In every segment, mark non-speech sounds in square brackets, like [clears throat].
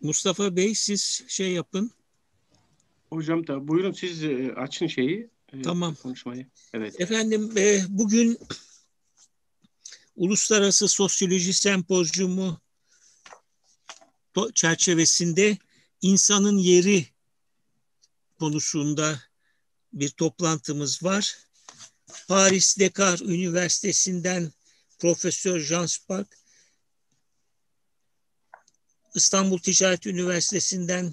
Mustafa Bey siz şey yapın. Hocam da buyurun siz e, açın şeyi. E, tamam. Konuşmayı. Evet. Efendim e, bugün Uluslararası Sosyoloji Sempozyumu çerçevesinde insanın yeri konusunda bir toplantımız var. Paris Descartes Üniversitesi'nden Profesör Jean Spark, İstanbul Ticaret Üniversitesi'nden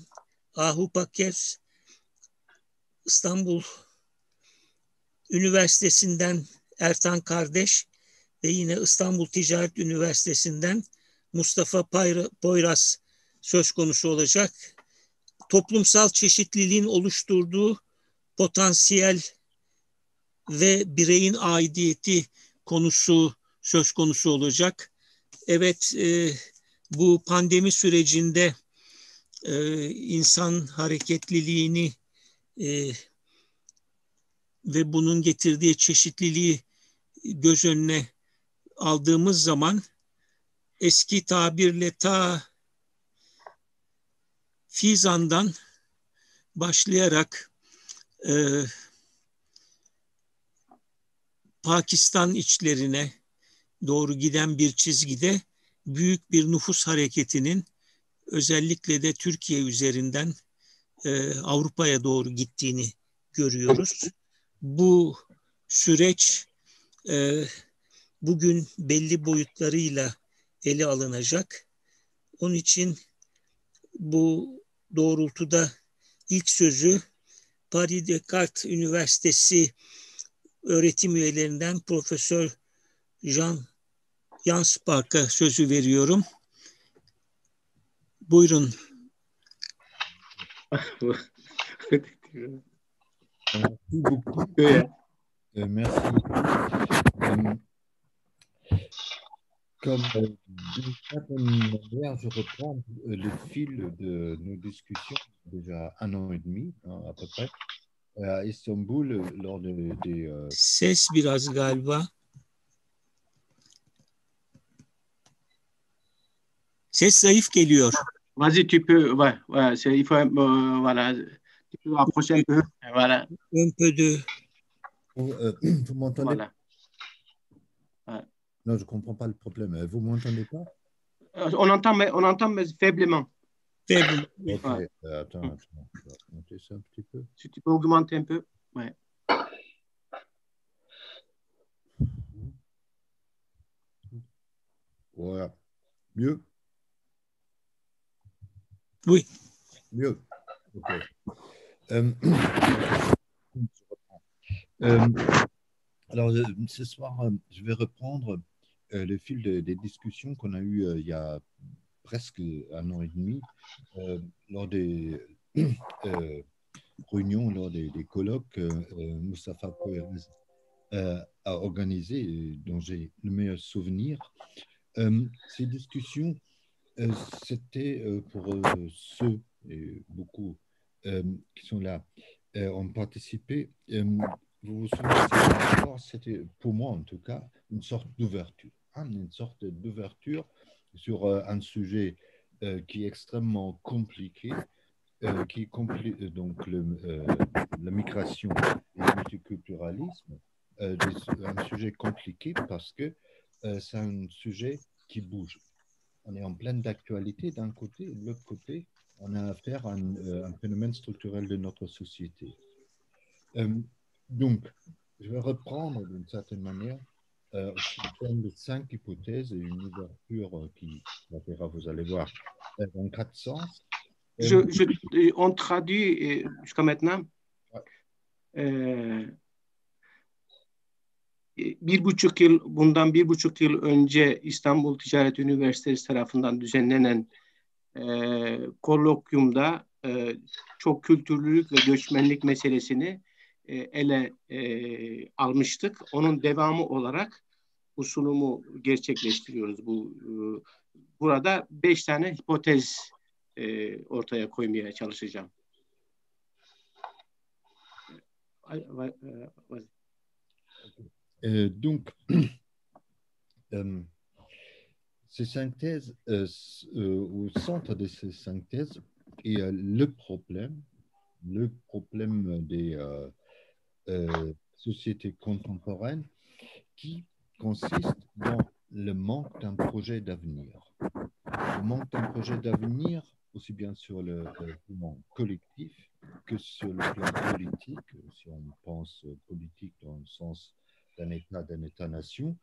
Ahu Pakers, İstanbul Üniversitesi'nden Ertan Kardeş ve yine İstanbul Ticaret Üniversitesi'nden Mustafa Poyraz söz konusu olacak. Toplumsal çeşitliliğin oluşturduğu potansiyel ve bireyin aidiyeti konusu söz konusu olacak. Evet, e, bu pandemi sürecinde e, insan hareketliliğini e, ve bunun getirdiği çeşitliliği göz önüne aldığımız zaman eski tabirle ta Fizan'dan başlayarak e, Pakistan içlerine doğru giden bir çizgide büyük bir nüfus hareketinin özellikle de Türkiye üzerinden e, Avrupa'ya doğru gittiğini görüyoruz. Bu süreç e, bugün belli boyutlarıyla ele alınacak. Onun için bu doğrultuda ilk sözü Paris Descartes Üniversitesi öğretim üyelerinden Profesör Jean Jans Park'a sözü veriyorum. Buyurun. Merci beaucoup. Merci. Comme d'une certaine manière, je reprends le fil de nos discussions déjà un an et demi hein, à peu près à Istanbul lors des... des euh... Ses biraz galiba. Ses zayıf geliyor. Vas-y, tu peux, ouais, ouais, il faut, euh, voilà, tu peux approcher un peu, voilà. Un peu de... Vous, euh, [clears throat] vous m'entendez? Voilà. Non, je ne comprends pas le problème. Vous ne m'entendez pas? Euh, On entend, mais, on entend, mais faiblement. Faible. Ok, Ouais. euh, attends, attends, je vais monter ça un petit peu. Si tu peux augmenter un peu. Ouais. Voilà. Mieux? Oui. Mieux. Euh, [clears throat] euh, alors, euh, ce soir, je vais reprendre le fil de- des discussions qu'on a eues il y a presque un an et demi lors des [clears throat] réunions, lors des, des colloques. Moustapha a organisé, dont j'ai le meilleur souvenir. Ces discussions, c'était euh, pour euh, ceux, et beaucoup euh, qui sont là, euh, ont participé. Euh, vous vous souvenez, c'était pour moi en tout cas une sorte d'ouverture, hein, une sorte d'ouverture sur euh, un sujet euh, qui est extrêmement compliqué, euh, qui est compli- euh, donc euh, la migration et le multiculturalisme, euh, un sujet compliqué parce que euh, c'est un sujet qui bouge. On est en pleine d'actualité d'un côté, et de l'autre côté, on a affaire à un, euh, un phénomène structurel de notre société. Euh, donc, je vais reprendre d'une certaine manière euh, de cinq hypothèses et une ouverture euh, qui, vous allez voir, dans quatre sens. Je, je- on traduit jusqu'à maintenant. Ouais. Bir buçuk yıl, bundan bir buçuk yıl önce İstanbul Ticaret Üniversitesi tarafından düzenlenen e, kolokyumda e, çok kültürlülük ve göçmenlik meselesini e, ele e, almıştık. Onun devamı olarak bu sunumu gerçekleştiriyoruz. Bu e, burada beş tane hipotez e, ortaya koymaya çalışacağım. Vas-y. Euh, donc, [clears throat] euh, ces synthèses, euh, euh, au centre de ces synthèses, a le problème, le problème des euh, euh, sociétés contemporaines qui consiste dans le manque d'un projet d'avenir. Le manque d'un projet d'avenir, aussi bien sur le plan collectif que sur le plan politique, si on pense politique dans le sens d'un État, d'un État-nation,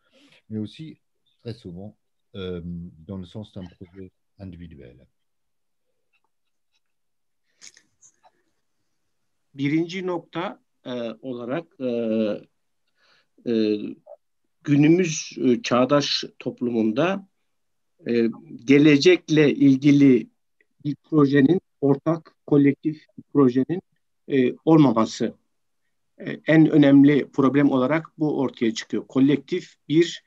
mais aussi très souvent euh, dans le sens d'un projet individuel. Birinci nokta e, olarak e, e, günümüz e, çağdaş toplumunda e, gelecekle ilgili bir projenin ortak kolektif bir projenin e, olmaması en önemli problem olarak bu ortaya çıkıyor. Kolektif bir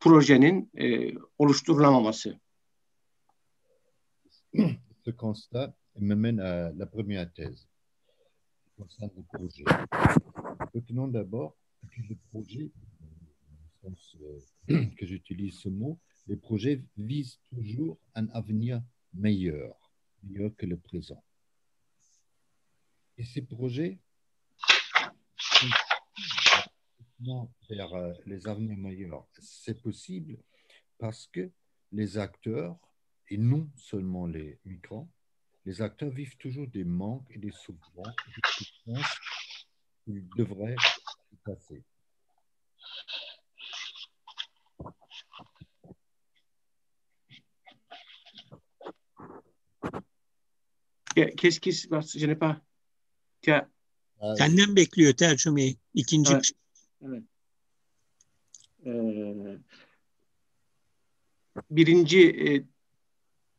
projenin e, oluşturulamaması. [clears throat] Ce constat me mène à la première thèse concernant le projet. Retenons d'abord que le projet, le sens euh, [clears throat] que j'utilise ce mot, les projets visent toujours un avenir meilleur, meilleur que le présent. Et ces projets vers euh, les avenirs meilleurs. C'est possible parce que les acteurs, et non seulement les migrants, les acteurs vivent toujours des manques et des souffrances, qu'ils devraient passer. Qu'est-ce qui se passe? Je n'ai pas. Senden bekliyor tercümeyi. İkinci Evet. Evet. Ee, birinci e,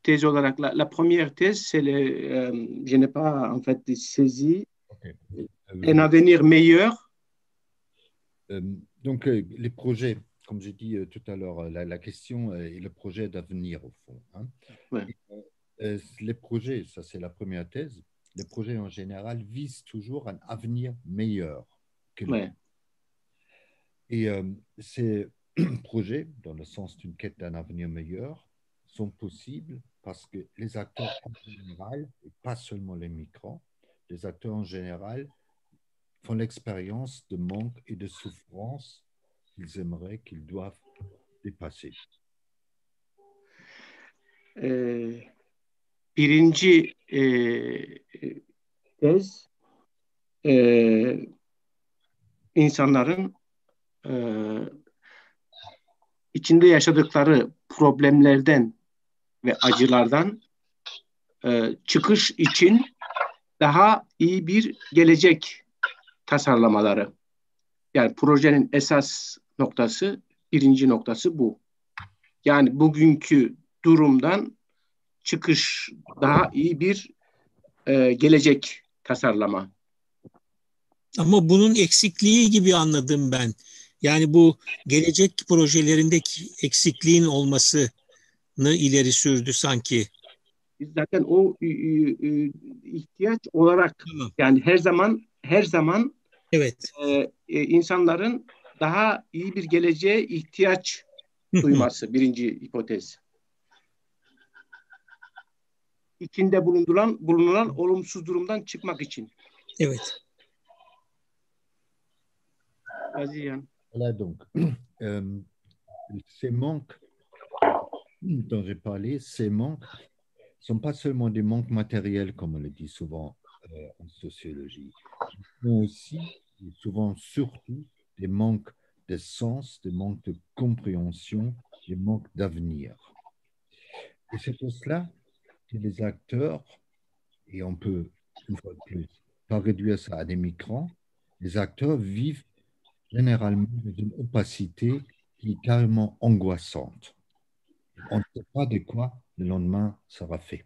tez olarak la, la première thèse c'est le euh, je n'ai pas en fait saisi euh, un avenir meilleur Euh, donc, euh, les projets, comme j'ai dit tout à l'heure, la, la question est le projet d'avenir, au fond. hein. Ouais. Et, les projets, ça c'est la première thèse, les projets en général visent toujours un avenir meilleur que Ouais. Et euh, ces [clears throat] projets, dans le sens d'une quête d'un avenir meilleur, sont possibles parce que les acteurs en général, et pas seulement les migrants, les acteurs en général font l'expérience de manque et de souffrance qu'ils aimeraient, qu'ils doivent dépasser. Ee, birinci e, tez e, insanların e, içinde yaşadıkları problemlerden ve acılardan e, çıkış için daha iyi bir gelecek tasarlamaları. Yani projenin esas noktası, birinci noktası bu. Yani bugünkü durumdan çıkış, daha iyi bir e, gelecek tasarlama. Ama bunun eksikliği gibi anladım ben. Yani bu gelecek projelerindeki eksikliğin olmasını ileri sürdü sanki. Biz zaten o e, e, ihtiyaç olarak Tamam. yani her zaman her zaman Evet. e, e, insanların daha iyi bir geleceğe ihtiyaç duyması birinci hipotez. İçinde bulunduran bulunan olumsuz durumdan çıkmak için. evet. Aziz Voilà donc, [clears throat] euh, ces manques dont j'ai parlé, ces manques sont pas seulement des manques matériels, comme on le dit souvent euh, en sociologie, ils sont aussi, et souvent surtout, des manques de sens, des manques de compréhension, des manques d'avenir. Et c'est pour cela les acteurs, et on peut, une fois de plus, pas réduire ça à des migrants, les acteurs vivent généralement dans une opacité qui est carrément angoissante. On ne sait pas de quoi le lendemain sera fait.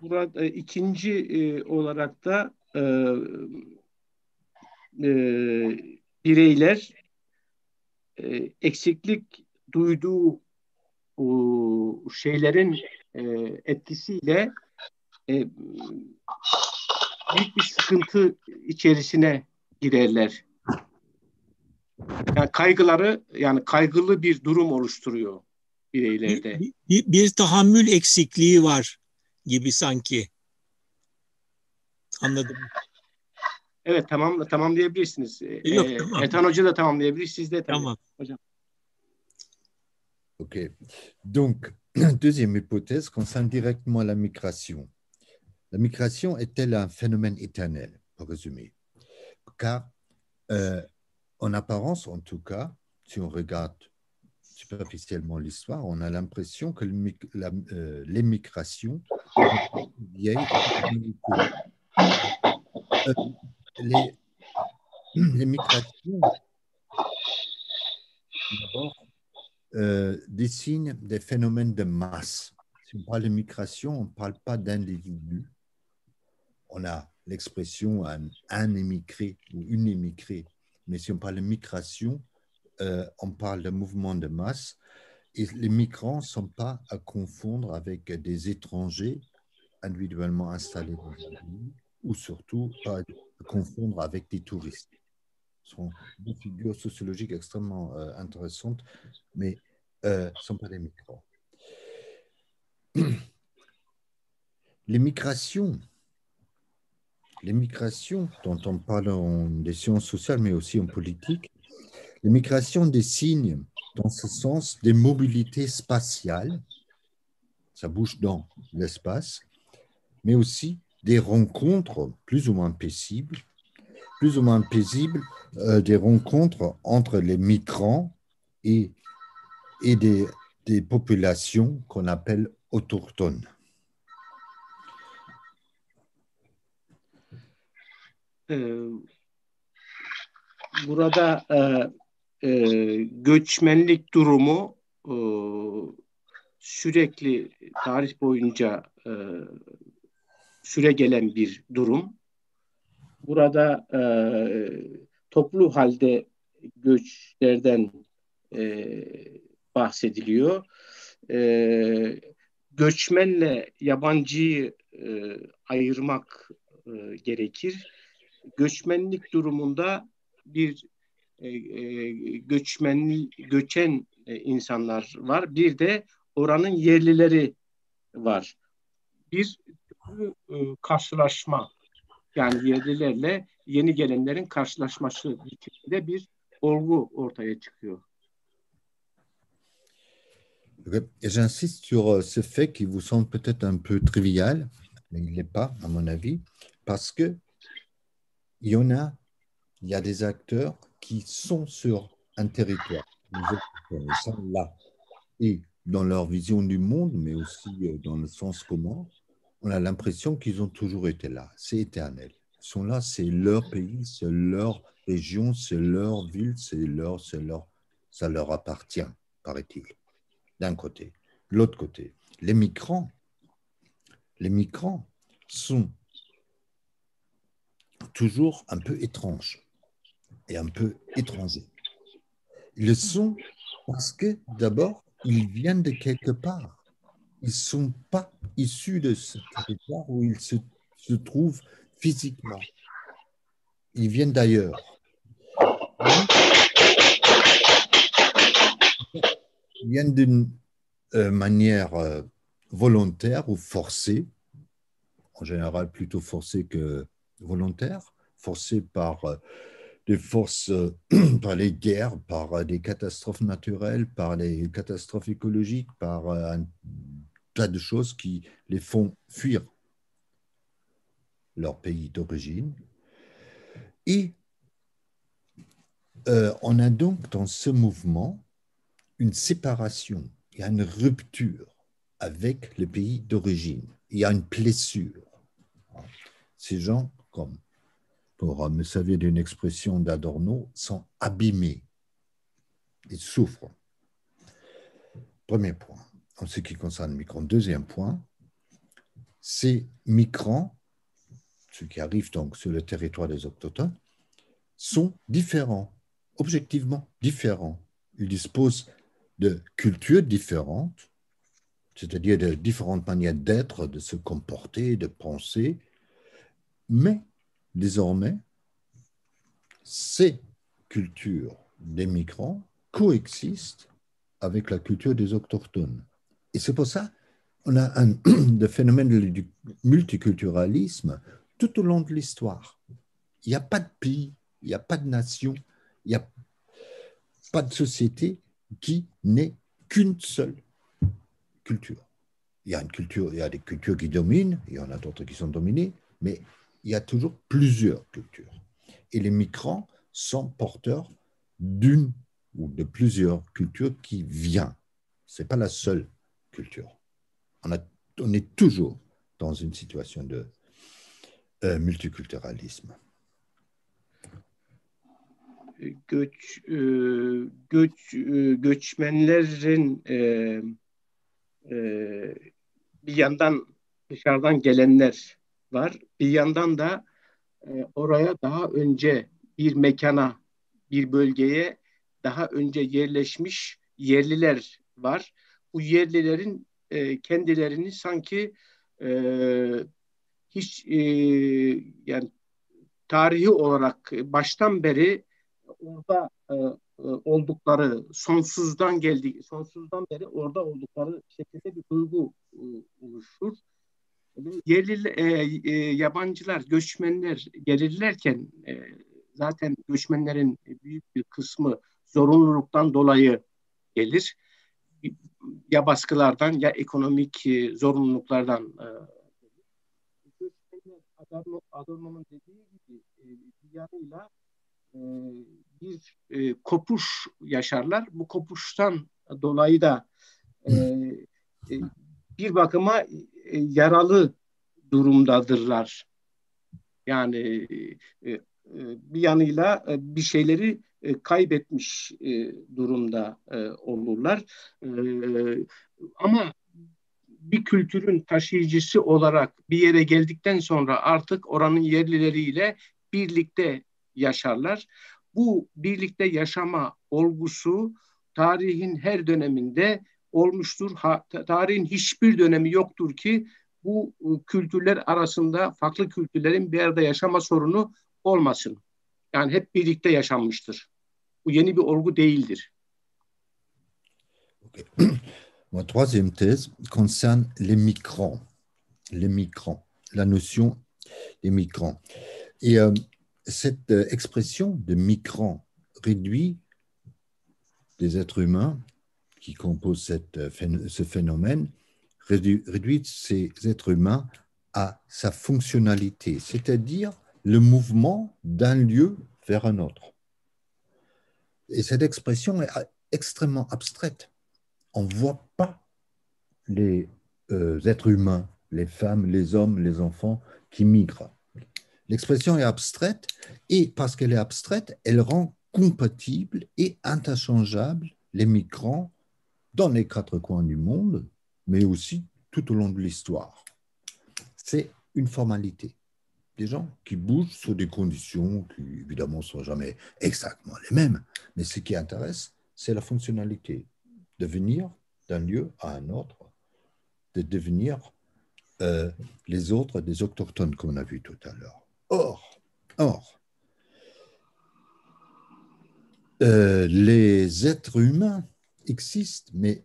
Burada ikinci e, olarak da e, e, bireyler e, eksiklik duyduğu o şeylerin e, etkisiyle e, büyük bir sıkıntı içerisine girerler. Yani kaygıları yani kaygılı bir durum oluşturuyor bireylerde. Bir, bir, bir tahammül eksikliği var gibi sanki. Anladım. Evet tamam tamamlayabilirsiniz. Yok, ee, tamam. Ertan Hoca da tamamlayabilir. Siz de tamam. hocam. Ok. Donc, [clears throat] deuxième hypothèse concerne directement la migration. La migration est-elle un phénomène éternel, pour résumer? Car, euh, en apparence, en tout cas, si on regarde superficiellement l'histoire, on a l'impression que euh, l'émigration est vieille. Euh, les, migrations, d'abord, euh, dessinent des phénomènes de masse. Si on parle de migration, on ne parle pas d'individus, on a l'expression un, émigré ou une émigrée. Mais si on parle de migration, euh, on parle de mouvement de masse. Et les migrants ne sont pas à confondre avec des étrangers individuellement installés dans un pays, ou surtout pas confondre avec des touristes. Ce sont deux figures sociologiques extrêmement euh, intéressantes, mais euh, ne sont pas des migrants. [clears throat] Les migrations les migrations dont on parle en des sciences sociales, mais aussi en politique, les migrations désignent dans ce sens des mobilités spatiales, ça bouge dans l'espace, mais aussi des rencontres plus ou moins paisibles, plus ou moins paisibles, euh, des rencontres entre les migrants et, et des, des populations qu'on appelle autochtones. e, burada e, e, süre gelen bir durum. Burada e, toplu halde göçlerden e, bahsediliyor. E, göçmenle yabancıyı e, ayırmak e, gerekir göçmenlik durumunda bir e, e, göçmenli göçen e, insanlar var. Bir de oranın yerlileri var. Bir e. J'insiste sur ce fait qui vous semble peut-être un peu trivial, mais il n'est pas, à mon avis, parce que il y en a, il y a des acteurs qui sont sur un territoire. Ils sont là. Et dans leur vision du monde, mais aussi euh, dans le sens commun, on a l'impression qu'ils ont toujours été là. C'est éternel. Ils sont là, c'est leur pays, c'est leur région, c'est leur ville, c'est leur, ça leur appartient, paraît-il. D'un côté. L'autre côté, les migrants, les migrants sont toujours un peu étranges et un peu étrangers. Ils le sont parce que d'abord, ils viennent de quelque part. Ils ne sont pas issus de ce territoire où ils se, se trouvent physiquement. Ils viennent d'ailleurs. Ils viennent d'une euh, manière euh, volontaire ou forcée, en général plutôt forcée que volontaires, forcés par euh, des forces, [clears throat] par les guerres, par des catastrophes naturelles, par les catastrophes écologiques, par un tas de choses qui les font fuir leur pays d'origine. Et on a donc dans ce mouvement une séparation, il y a une rupture avec le pays d'origine, il y a une blessure. Ces gens comme pour me servir d'une expression d'Adorno, sont abîmés. Ils souffrent. Premier point, en ce qui concerne migrants. Deuxième point, ces migrants, ceux qui arrivent donc sur le territoire des autochtones, sont différents, objectivement différents. Ils disposent de cultures différentes, c'est-à-dire de différentes manières d'être, de se comporter, de penser, mais désormais, ces cultures des migrants coexistent avec la culture des autochtones. Et c'est pour ça qu'on a un [clears throat] de phénomène du multiculturalisme tout au long de l'histoire. Il n'y a pas de pays, il n'y a pas de nation, il n'y a pas de société qui n'ait qu'une seule culture. Il y a culture, il y a des cultures qui dominent, il y en a d'autres qui sont dominées, mais il y a toujours plusieurs cultures. Et les migrants sont porteurs d'une ou de plusieurs cultures qui viennent. Ce n'est pas la seule culture. On, a, on, est toujours dans une situation de euh, multiculturalisme. Göç, e, göç, e, göçmenlerin e, e, bir yandan dışarıdan gelenler var. Bir yandan da e, oraya daha önce bir mekana, bir bölgeye daha önce yerleşmiş yerliler var. Bu yerlilerin e, kendilerini sanki e, hiç e, yani tarihi olarak baştan beri orada e, e oldukları sonsuzdan geldi sonsuzdan beri orada oldukları şekilde bir duygu e, oluşur. Yerli e, e, yabancılar, göçmenler gelirlerken e, zaten göçmenlerin büyük bir kısmı zorunluluktan dolayı gelir. Ya baskılardan ya ekonomik e, zorunluluklardan e, Adorno, Adorno'nun dediği gibi e, bir yanıyla e, bir e, kopuş yaşarlar. Bu kopuştan dolayı da e, e, bir bakıma e, yaralı durumdadırlar. Yani e, e, bir yanıyla e, bir şeyleri e, kaybetmiş e, durumda e, olurlar. Ama bir kültürün taşıyıcısı olarak bir yere geldikten sonra artık oranın yerlileriyle birlikte yaşarlar. Bu birlikte yaşama olgusu tarihin her döneminde olmuştur. Ha, tarihin hiçbir dönemi yoktur ki bu kültürler arasında farklı kültürlerin bir arada yaşama sorunu olmasın. Yani hep birlikte yaşanmıştır. [clears throat] Ma troisième thèse concerne les migrants. Les migrants, la notion des migrants. Et euh, cette euh, expression de migrants réduit des êtres humains qui composent cette, euh, ce phénomène, réduit ces êtres humains à sa fonctionnalité, c'est-à-dire le mouvement d'un lieu vers un autre. Et cette expression est extrêmement abstraite on ne voit pas les euh, êtres humains, les femmes, les hommes, les enfants qui migrent. L'expression est abstraite et parce qu'elle est abstraite, elle rend compatible et interchangeable les migrants dans les quatre coins du monde, mais aussi tout au long de l'histoire. C'est une formalité. Des gens qui bougent sous des conditions qui, évidemment, ne sont jamais exactement les mêmes, mais ce qui intéresse, c'est la fonctionnalité de venir d'un lieu à un autre, de devenir euh, les autres des autochtones, comme on a vu tout à l'heure. Or, or euh, les êtres humains existent, mais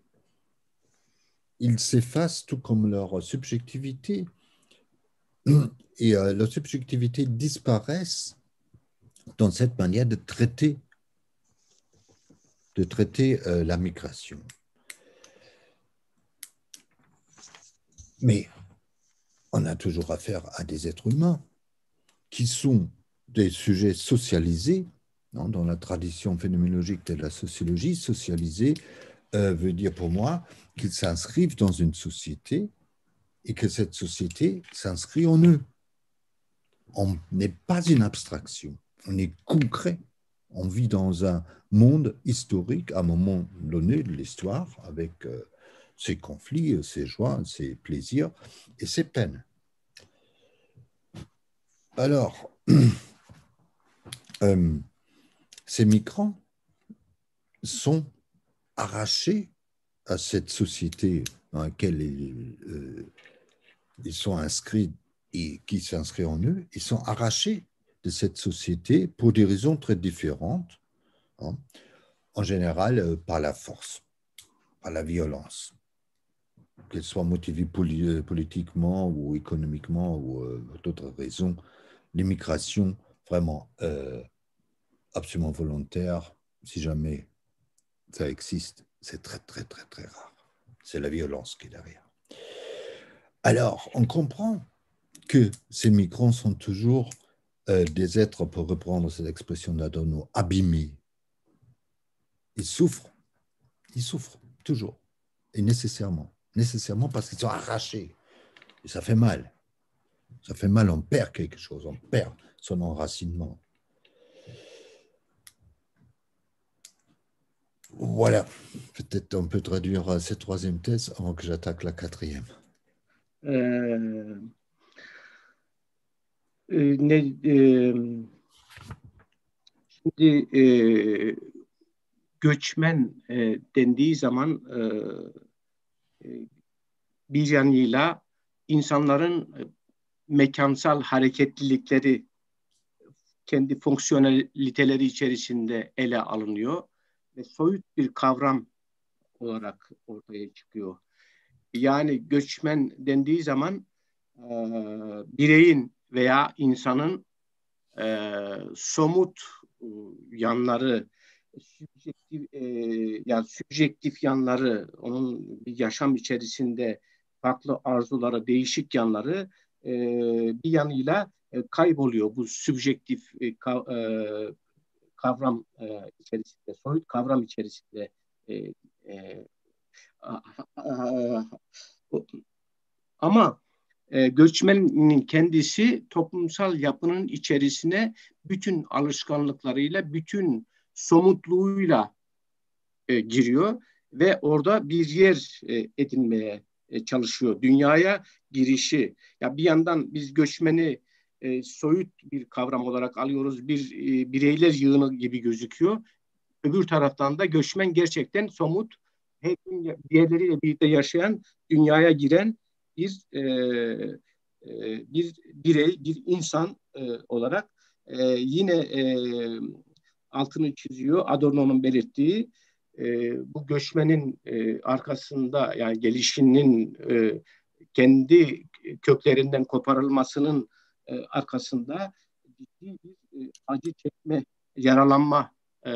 ils s'effacent tout comme leur subjectivité. Et euh, leur subjectivité disparaissent dans cette manière de traiter de traiter euh, la migration. Mais on a toujours affaire à des êtres humains qui sont des sujets socialisés. Dans la tradition phénoménologique de la sociologie, socialiser euh, veut dire pour moi qu'ils s'inscrivent dans une société et que cette société s'inscrit en eux. On n'est pas une abstraction, on est concret on vit dans un monde historique à un moment donné de l'histoire avec euh, ses conflits, ses joies, ses plaisirs et ses peines. Alors, [clears throat] euh, ces migrants sont arrachés à cette société dans laquelle ils, euh, ils sont inscrits et qui s'inscrit en eux, ils sont arrachés de cette société pour des raisons très différentes. Hein. En général, euh, par la force, par la violence, qu'elle soit motivée euh, politiquement ou économiquement ou euh, d'autres raisons. L'immigration, vraiment absolument volontaire, si jamais ça existe, c'est très, très, très, très rare. C'est la violence qui est derrière. Alors, on comprend que ces migrants sont toujours euh, des êtres, pour reprendre cette expression d'Adorno, abîmés. Ils souffrent, ils souffrent toujours, et nécessairement, nécessairement parce qu'ils sont arrachés. Et ça fait mal. Ça fait mal, on perd quelque chose, on perd son enracinement. Voilà, peut-être on peut traduire cette troisième thèse avant que j'attaque la quatrième. Ee, ne, e, şimdi e, göçmen e, dendiği zaman e, e, bir yanıyla insanların mekansal hareketlilikleri kendi fonksiyoneliteleri içerisinde ele alınıyor ve soyut bir kavram olarak ortaya çıkıyor yani göçmen dendiği zaman e, bireyin veya insanın e, somut e, yanları, sübjektif, e, yani sübjektif yanları, onun bir yaşam içerisinde farklı arzuları, değişik yanları e, bir yanıyla e, kayboluyor bu sübjektif e, ka, e, kavram e, içerisinde, soyut kavram içerisinde e, e, ama e, göçmenin kendisi toplumsal yapının içerisine bütün alışkanlıklarıyla, bütün somutluğuyla e, giriyor ve orada bir yer e, edinmeye e, çalışıyor. Dünyaya girişi. Ya bir yandan biz göçmeni e, soyut bir kavram olarak alıyoruz. Bir e, bireyler yığını gibi gözüküyor. Öbür taraftan da göçmen gerçekten somut hep diğerleriyle birlikte yaşayan, dünyaya giren bir e, e, bir birey, bir insan e, olarak e, yine e, altını çiziyor. Adorno'nun belirttiği e, bu göçmenin e, arkasında yani gelişinin e, kendi köklerinden koparılmasının e, arkasında ciddi bir e, acı çekme, yaralanma e,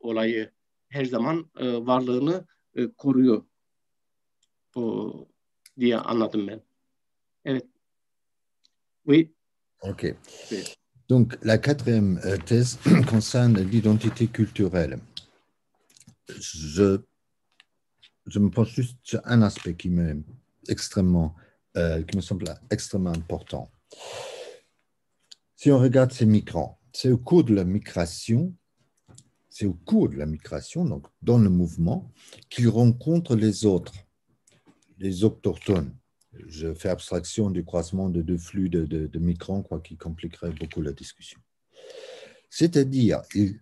olayı her zaman e, varlığını e, koruyor o, diye anladım ben. Evet. Oui. OK. Oui. Donc, la quatrième euh, thèse [clears throat] concerne l'identité culturelle. Je, je me penche juste sur un aspect qui me, extrêmement, euh, qui me semble extrêmement important. Si on regarde ces migrants, c'est au cours de la migration c'est au cours de la migration, donc dans le mouvement, qu'ils rencontrent les autres, les autochtones. Je fais abstraction du croisement de deux flux de, migrants, quoi qui compliquerait beaucoup la discussion. C'est-à-dire, ils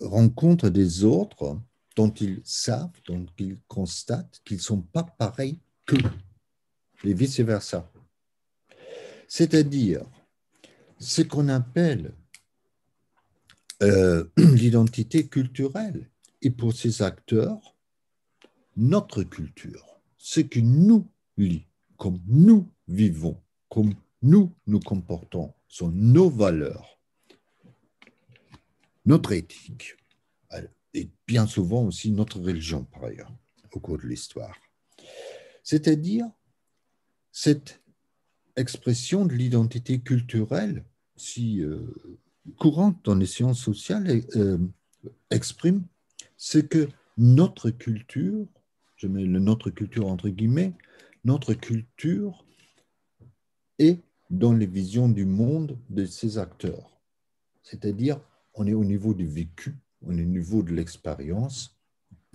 rencontrent des autres dont ils savent, dont ils constatent qu'ils ne sont pas pareils qu'eux, et vice-versa. C'est-à-dire, ce qu'on appelle euh, [clears throat] l'identité culturelle. Et pour ces acteurs, notre culture, ce qui nous lie, comme nous vivons, comme nous nous comportons, sont nos valeurs, notre éthique, et bien souvent aussi notre religion par ailleurs, au cours de l'histoire. C'est-à-dire cette expression de l'identité culturelle, si euh, courante dans les sciences sociales euh, exprime ce que notre culture, je mets le notre culture entre guillemets, notre culture est dans les visions du monde de ces acteurs. C'est-à-dire, on est au niveau du vécu, on est au niveau de l'expérience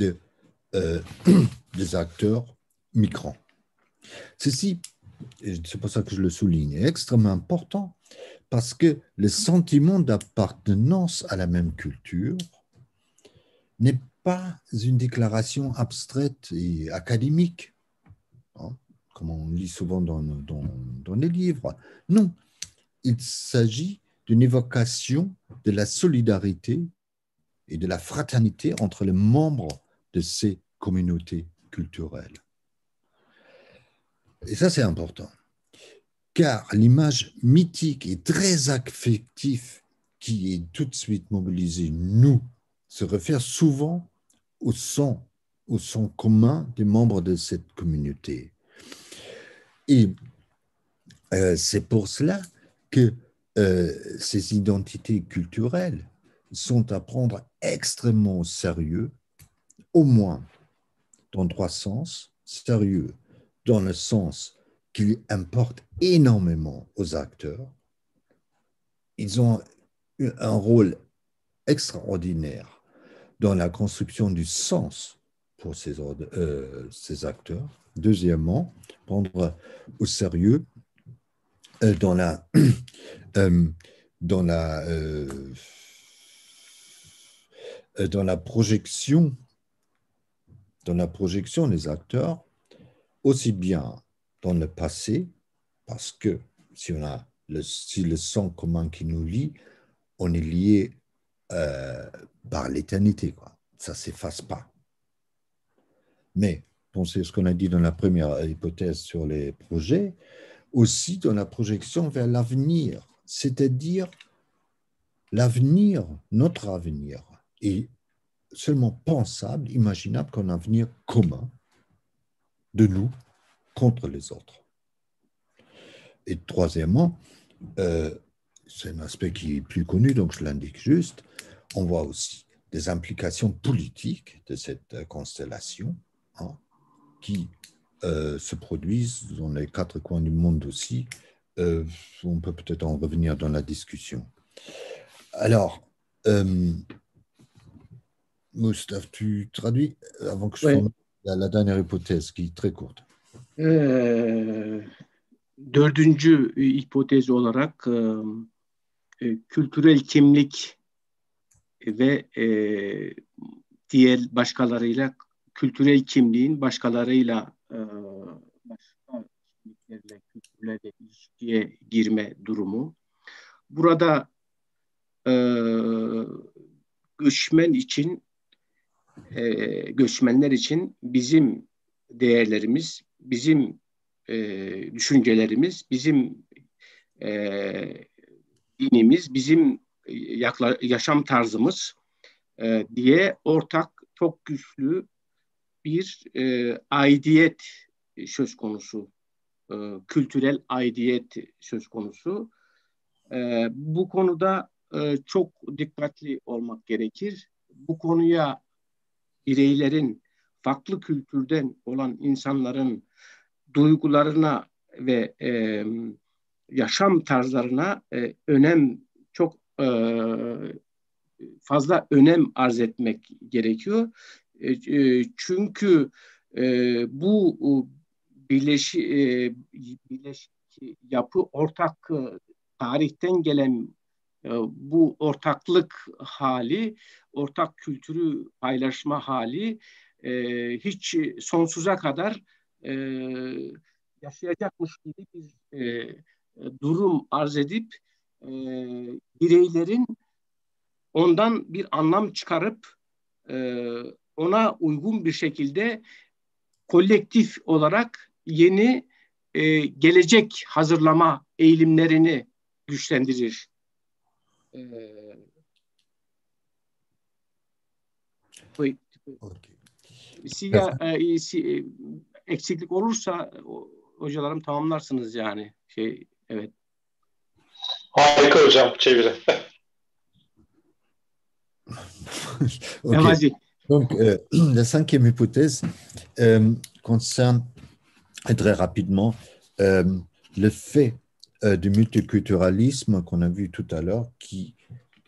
euh, [clears throat] des acteurs migrants. Ceci, c'est pour ça que je le souligne, est extrêmement important parce que le sentiment d'appartenance à la même culture n'est pas une déclaration abstraite et académique, hein, comme on lit souvent dans, dans, dans, les livres. Non, il s'agit d'une évocation de la solidarité et de la fraternité entre les membres de ces communautés culturelles. Et ça, c'est important, car l'image mythique et très affective qui est tout de suite mobilisée, nous, se réfère souvent au son, au son commun des membres de cette communauté. Et euh, c'est pour cela que euh, ces identités culturelles sont à prendre extrêmement au sérieux, au moins dans trois sens. Sérieux dans le sens qu'il importe énormément aux acteurs. Ils ont un rôle extraordinaire dans la construction du sens pour ces, euh, ces acteurs. Deuxièmement, prendre au sérieux euh, dans la, [clears throat] euh, dans la, dans la projection dans la projection des acteurs, aussi bien dans le passé, parce que si on a le, si le sang commun qui nous lie, on est lié euh, par l'éternité. Ça ne s'efface pas. Mais, pensez ce qu'on a dit dans la première hypothèse sur les projets, aussi dans la projection vers l'avenir, c'est-à-dire l'avenir, notre avenir, est seulement pensable, imaginable qu'un avenir commun de nous contre les autres. Et troisièmement, euh, c'est un aspect qui est plus connu, donc je l'indique juste, on voit aussi des implications politiques de cette euh, constellation hein, qui euh, se produisent dans les quatre coins du monde aussi. Euh, on peut peut-être en revenir dans la discussion. Alors, euh, tu traduis avant que je oui. la, la dernière hypothèse qui est très courte. Ee, dördüncü hipotez olarak e, kültürel kimlik ve e, diğer başkalarıyla kültürel kimliğin başkalarıyla e, başka kimliklerle kültürlerle ilişkiye girme durumu. Burada e, göçmen için e, göçmenler için bizim değerlerimiz, bizim e, düşüncelerimiz, bizim e, dinimiz, bizim yakla, yaşam tarzımız e, diye ortak çok güçlü bir e, aidiyet söz konusu, e, kültürel aidiyet söz konusu. E, bu konuda e, çok dikkatli olmak gerekir. Bu konuya bireylerin, farklı kültürden olan insanların duygularına ve e, yaşam tarzlarına e, önem çok e, fazla önem arz etmek gerekiyor. E, e, çünkü e, bu birleşi, e, birleşik yapı ortak e, tarihten gelen e, bu ortaklık hali, ortak kültürü paylaşma hali e, hiç sonsuza kadar e, yaşayacakmış gibi bir e, durum arz edip e, bireylerin ondan bir anlam çıkarıp e, ona uygun bir şekilde kolektif olarak yeni e, gelecek hazırlama eğilimlerini güçlendirir. E, okay. Siyah, e, si, eksiklik olursa hocalarım tamamlarsınız yani şey evet. Harika hocam çeviri. [laughs] okay. Donc, euh, [clears throat] la cinquième hypothèse euh, concerne très rapidement euh, le fait euh, du multiculturalisme qu'on a vu tout à l'heure, qui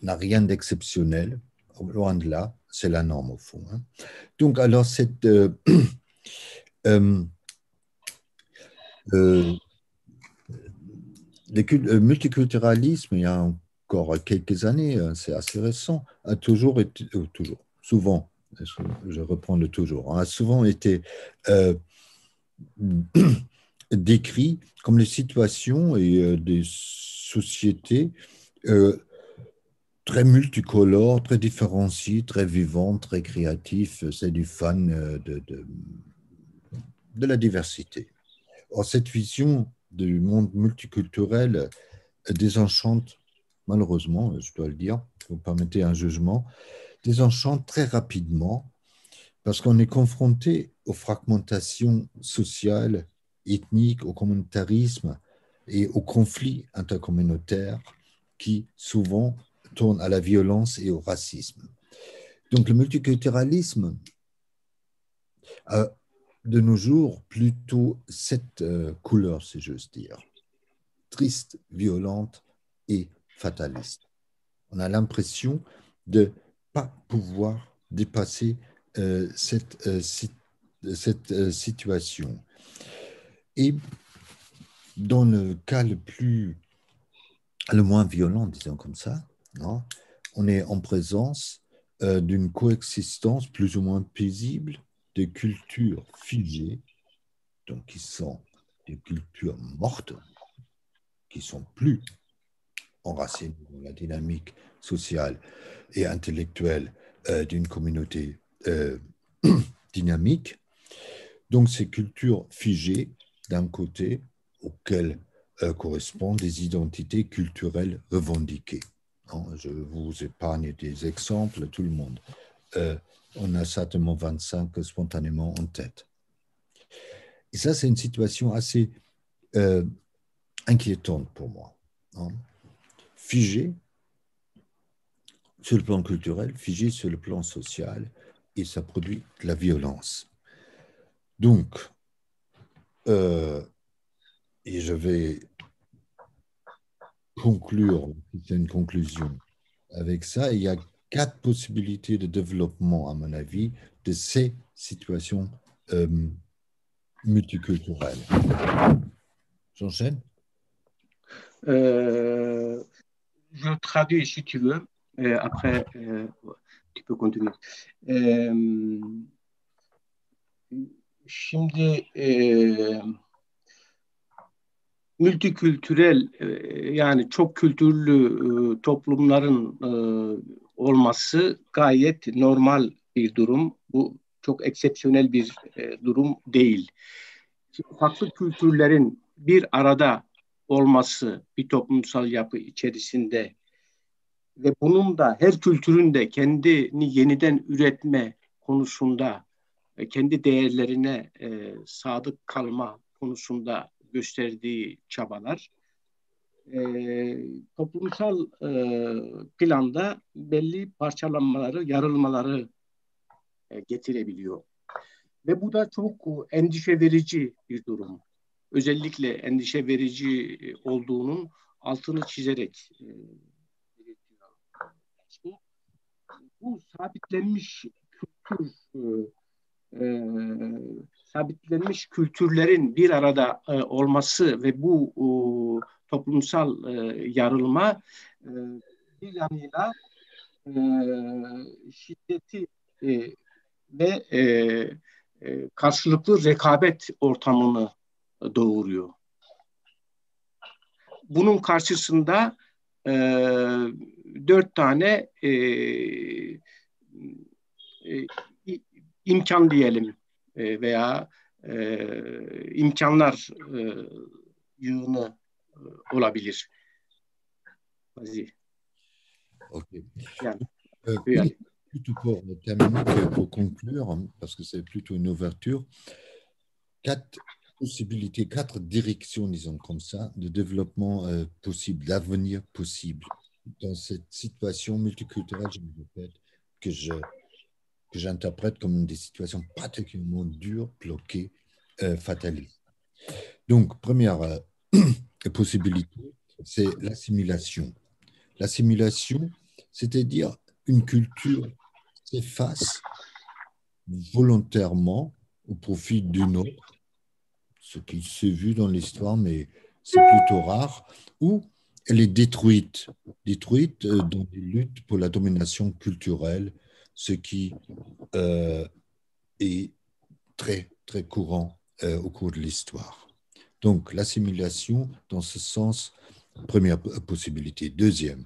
n'a rien d'exceptionnel, loin de là, c'est la norme au fond. Hein. Donc, alors, cette, euh, [clears throat] euh, le multiculturalisme, il y a encore quelques années, hein, c'est assez récent, a toujours été, euh, toujours, souvent, je reprends le toujours, hein, a souvent été euh, [clears throat] décrit comme les situations et euh, des sociétés euh, très multicolore, très différencié, très vivant, très créatif. C'est du fun euh, de, de, la diversité. Or, cette vision du monde multiculturel désenchante, malheureusement, je dois le dire, vous permettez un jugement, désenchante très rapidement parce qu'on est confronté aux fragmentations sociales, ethniques, au communautarisme et aux conflits intercommunautaires qui souvent tournent à la violence et au racisme. Donc le multiculturalisme a de nos jours plutôt cette euh, couleur, si j'ose dire, triste, violente et fataliste. On a l'impression de ne pas pouvoir dépasser euh, cette, euh, cette situation. Et dans le cas plus, le moins violent, disons comme ça, non, on est en présence euh, d'une coexistence plus ou moins paisible de cultures figées, donc qui sont des cultures mortes, qui sont plus enracinées dans la dynamique sociale et intellectuelle euh, d'une communauté euh, [clears throat] dynamique. Donc ces cultures figées, d'un côté, auxquelles correspondent des identités culturelles revendiquées. Je vous épargne des exemples, tout le monde. Euh, on a certainement 25 spontanément en tête. Et ça, c'est une situation assez euh, inquiétante pour moi. Hein. Figée sur le plan culturel, figée sur le plan social, et ça produit de la violence. Donc, euh, et je vais conclure, c'est une conclusion avec ça. Il y a quatre possibilités de développement, à mon avis, de ces situations euh, multiculturelles. J'enchaîne euh, Je traduis si tu veux. Et après, euh, tu peux continuer. Euh, şimdi multikültürel e, yani çok kültürlü e, toplumların e, olması gayet normal bir durum. Bu çok eksepsiyonel bir durum değil. farklı kültürlerin bir arada olması bir toplumsal yapı içerisinde ve bunun da her kültürün de kendini yeniden üretme konusunda kendi değerlerine sadık kalma konusunda gösterdiği çabalar e, toplumsal e, planda belli parçalanmaları, yarılmaları e, getirebiliyor. Ve bu da çok endişe verici bir durum. Özellikle endişe verici olduğunun altını çizerek e, bu sabitlenmiş kültür e, e sabitlenmiş kültürlerin bir arada e, olması ve bu e, toplumsal e, yarılma e, bir yanıyla e, şiddeti e, ve e, e, karşılıklı rekabet ortamını doğuruyor. Bunun karşısında e, dört tane e, e, imkan diyelim e, veya e, imkanlar e, yığını e, olabilir. Vas-y. Ok. Yani, euh, plutôt pour terminer, pour conclure, parce que c'est plutôt une ouverture, quatre possibilités, quatre directions, disons comme ça, de développement euh, possible, d'avenir possible dans cette situation multiculturelle, je me répète, que je que j'interprète comme des situations particulièrement dures, bloquées, euh, fatalistes. Donc, première euh, [clears throat] possibilité, c'est l'assimilation. L'assimilation, c'est-à-dire une culture s'efface volontairement au profit d'une autre, ce qui s'est vu dans l'histoire, mais c'est plutôt rare, ou elle est détruite, détruite euh, dans des luttes pour la domination culturelle, ce qui euh, est très, très courant euh, au cours de l'histoire. Donc, l'assimilation, dans ce sens, première possibilité. Deuxième,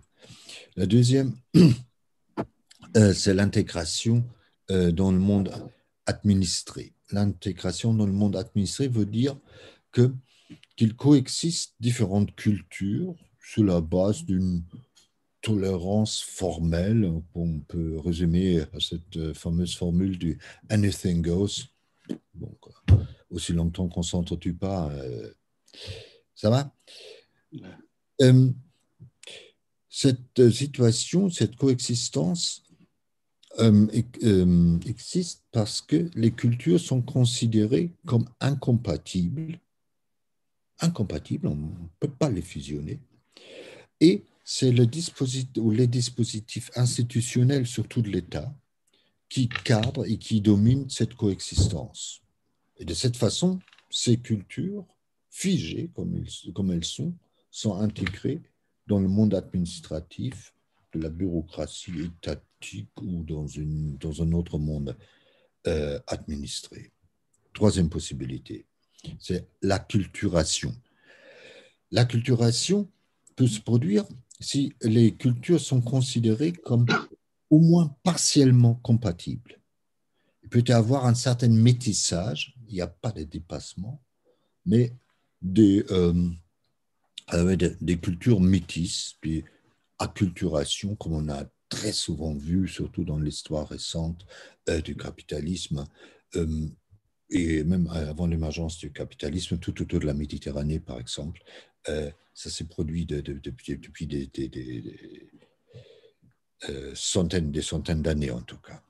La deuxième, [clears throat] euh, c'est l'intégration dans le monde administré. L'intégration dans le monde administré veut dire qu'il coexiste différentes cultures sur la base d'une tolérance formelle qu'on peut résumer à cette fameuse formule du anything goes. Aussi longtemps qu'on ne s'entretue pas, euh, ça va euh, Cette situation, cette coexistence euh, existe parce que les cultures sont considérées comme incompatibles. Incompatibles, on ne peut pas les fusionner. Et c'est le dispositif ou les dispositifs institutionnels, surtout de l'État, qui cadrent et qui dominent cette coexistence. Et de cette façon, ces cultures, figées comme, comme elles sont, sont intégrées dans le monde administratif de la bureaucratie étatique ou dans, une, dans un autre monde euh, administré. Troisième possibilité, c'est l'acculturation. L'acculturation peut se produire si les cultures sont considérées comme au moins partiellement compatibles. Il peut y avoir un certain métissage, il n'y a pas de dépassement, mais des, euh, des, cultures métisses, puis acculturation, comme on a très souvent vu, surtout dans l'histoire récente euh, du capitalisme, euh, et même avant l'émergence du capitalisme, tout autour de la Méditerranée, par exemple, ça s'est produit depuis, depuis des, euh, centaines, des centaines d'années en tout cas.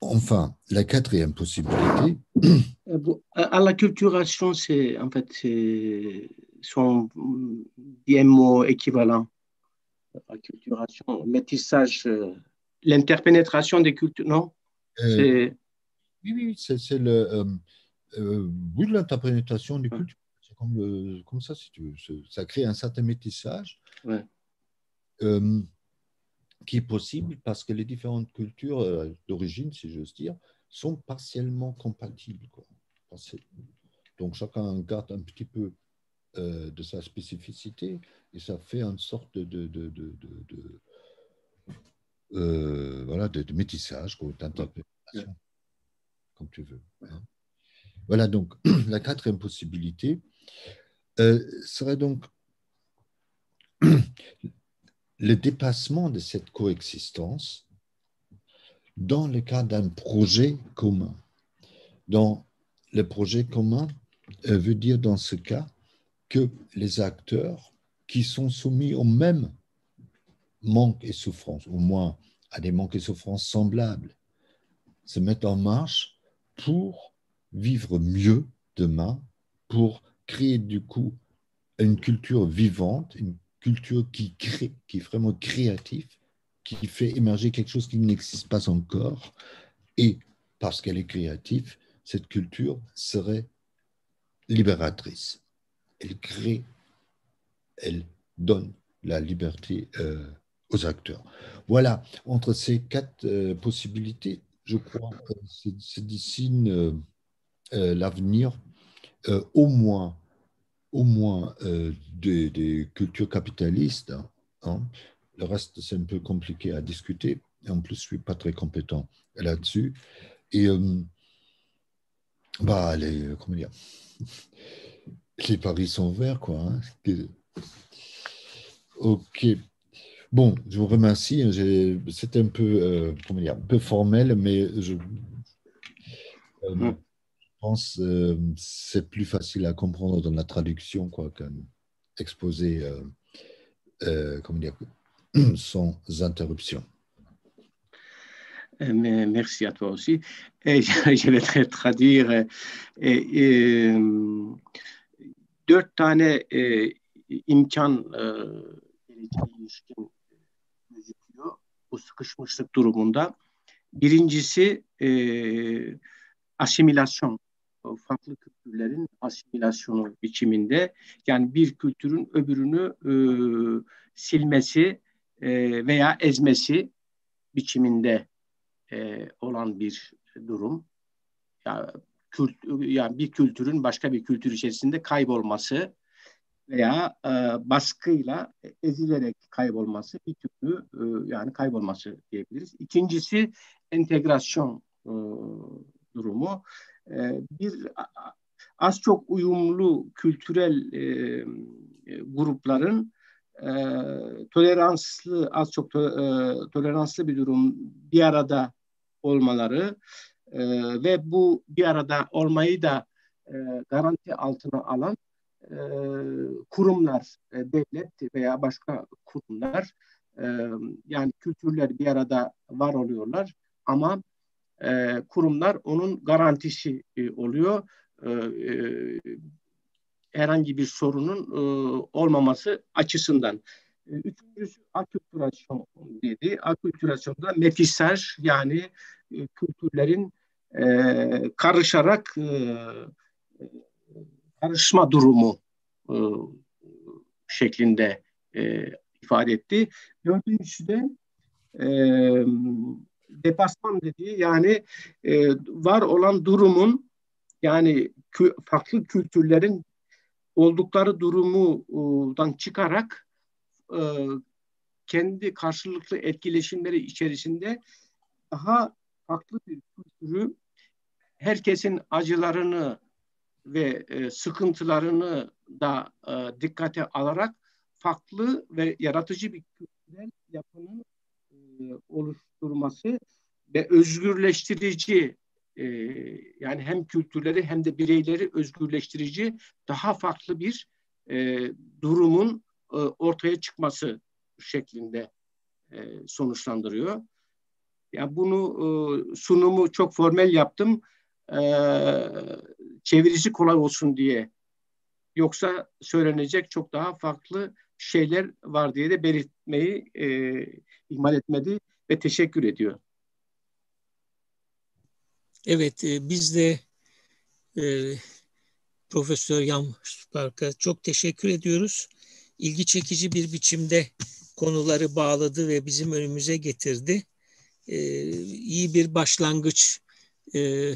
Enfin, la quatrième possibilité. Euh, à la culturation, c'est en fait son bien mot équivalent. La culturation, métissage, euh, l'interpénétration des cultures, non? Oui, oui, c'est le. Euh, oui, l'interpénétration des cultures comme, comme ça, si tu veux. Ça crée un certain métissage euh, qui est possible parce que les différentes cultures euh, d'origine, si j'ose dire, sont partiellement compatibles. Quoi. Donc chacun garde un petit peu euh, de sa spécificité et ça fait une sorte de, de, de, de voilà, de, métissage, d'interprétation, comme tu veux. Hein. Voilà donc [clears throat] la quatrième possibilité, euh, serait donc [clears throat] le dépassement de cette coexistence dans le cas d'un projet commun. Dans le projet commun euh, veut dire dans ce cas que les acteurs qui sont soumis au même manque et souffrance, au moins à des manques et souffrances semblables, se mettent en marche pour vivre mieux demain, pour créer du coup une culture vivante, une culture qui crée, qui est vraiment créative, qui fait émerger quelque chose qui n'existe pas encore. Et parce qu'elle est créative, cette culture serait libératrice. Elle crée, elle donne la liberté euh, aux acteurs. Voilà, entre ces quatre euh, possibilités, je crois que se dessine l'avenir euh, au moins, au moins euh, des, cultures capitalistes. Hein, hein. Le reste, c'est un peu compliqué à discuter. En plus, je ne suis pas très compétent là-dessus. Et euh, bah, les, comment dire, [laughs] les paris sont verts, quoi. Hein. Ok. Bon, je vous remercie. C'était un peu, comment dire, un peu formel, mais je, hum pense euh, c'est plus facile à comprendre dans la traduction quoi, qu'un exposé euh, euh, comment dire, [clears throat] sans interruption. Mais merci à toi aussi. Et [laughs] je vais traduire. E, e, dört tane imkan ilişkin gözüküyor bu sıkışmışlık durumunda. Birincisi asimilasyon farklı kültürlerin asimilasyonu biçiminde yani bir kültürün öbürünü e, silmesi e, veya ezmesi biçiminde e, olan bir durum. Yani, kült, yani bir kültürün başka bir kültür içerisinde kaybolması veya e, baskıyla ezilerek kaybolması bir türlü e, yani kaybolması diyebiliriz. İkincisi entegrasyon e, durumu. E, bir az çok uyumlu kültürel e, e grupların e, toleranslı az çok to, toleranslı bir durum bir arada olmaları ve bu bir arada olmayı da garanti altına alan kurumlar, devlet veya başka kurumlar yani kültürler bir arada var oluyorlar ama e, kurumlar onun garantisi e, oluyor. E, e, herhangi bir sorunun e, olmaması açısından. E, üçüncüsü akültürasyon dedi. Akültürasyonda metisaj yani e, kültürlerin e, karışarak e, karışma durumu e, şeklinde e, ifade etti. Dördüncüsü de e, depasman dediği yani e, var olan durumun yani kü, farklı kültürlerin oldukları durumudan çıkarak e, kendi karşılıklı etkileşimleri içerisinde daha farklı bir kültürü herkesin acılarını ve e, sıkıntılarını da e, dikkate alarak farklı ve yaratıcı bir kültürel yapının e, oluşturması ve özgürleştirici e, yani hem kültürleri hem de bireyleri özgürleştirici daha farklı bir e, durumun e, ortaya çıkması şeklinde e, sonuçlandırıyor. Ya yani bunu e, sunumu çok formel yaptım. E, çevirisi kolay olsun diye. Yoksa söylenecek çok daha farklı şeyler var diye de belirtmeyi e, ihmal etmedi ve teşekkür ediyor. Evet, e, biz de e, Profesör Yam Spark'a çok teşekkür ediyoruz. İlgi çekici bir biçimde konuları bağladı ve bizim önümüze getirdi. E, iyi bir başlangıç, e,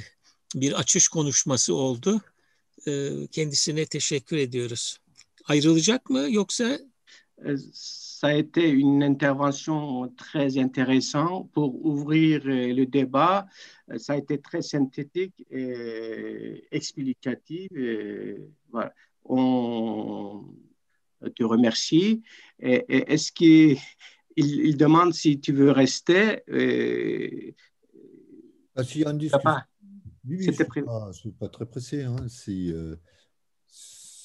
bir açış konuşması oldu. E, kendisine teşekkür ediyoruz. Ayrılacak mı yoksa ça a été une intervention très intéressante pour ouvrir euh, le débat. Euh, ça a été très synthétique et explicatif. voilà. On te remercie. Est-ce qu'il il demande si tu veux rester ah, si, ne suis, pas très pressé. Hein. Euh,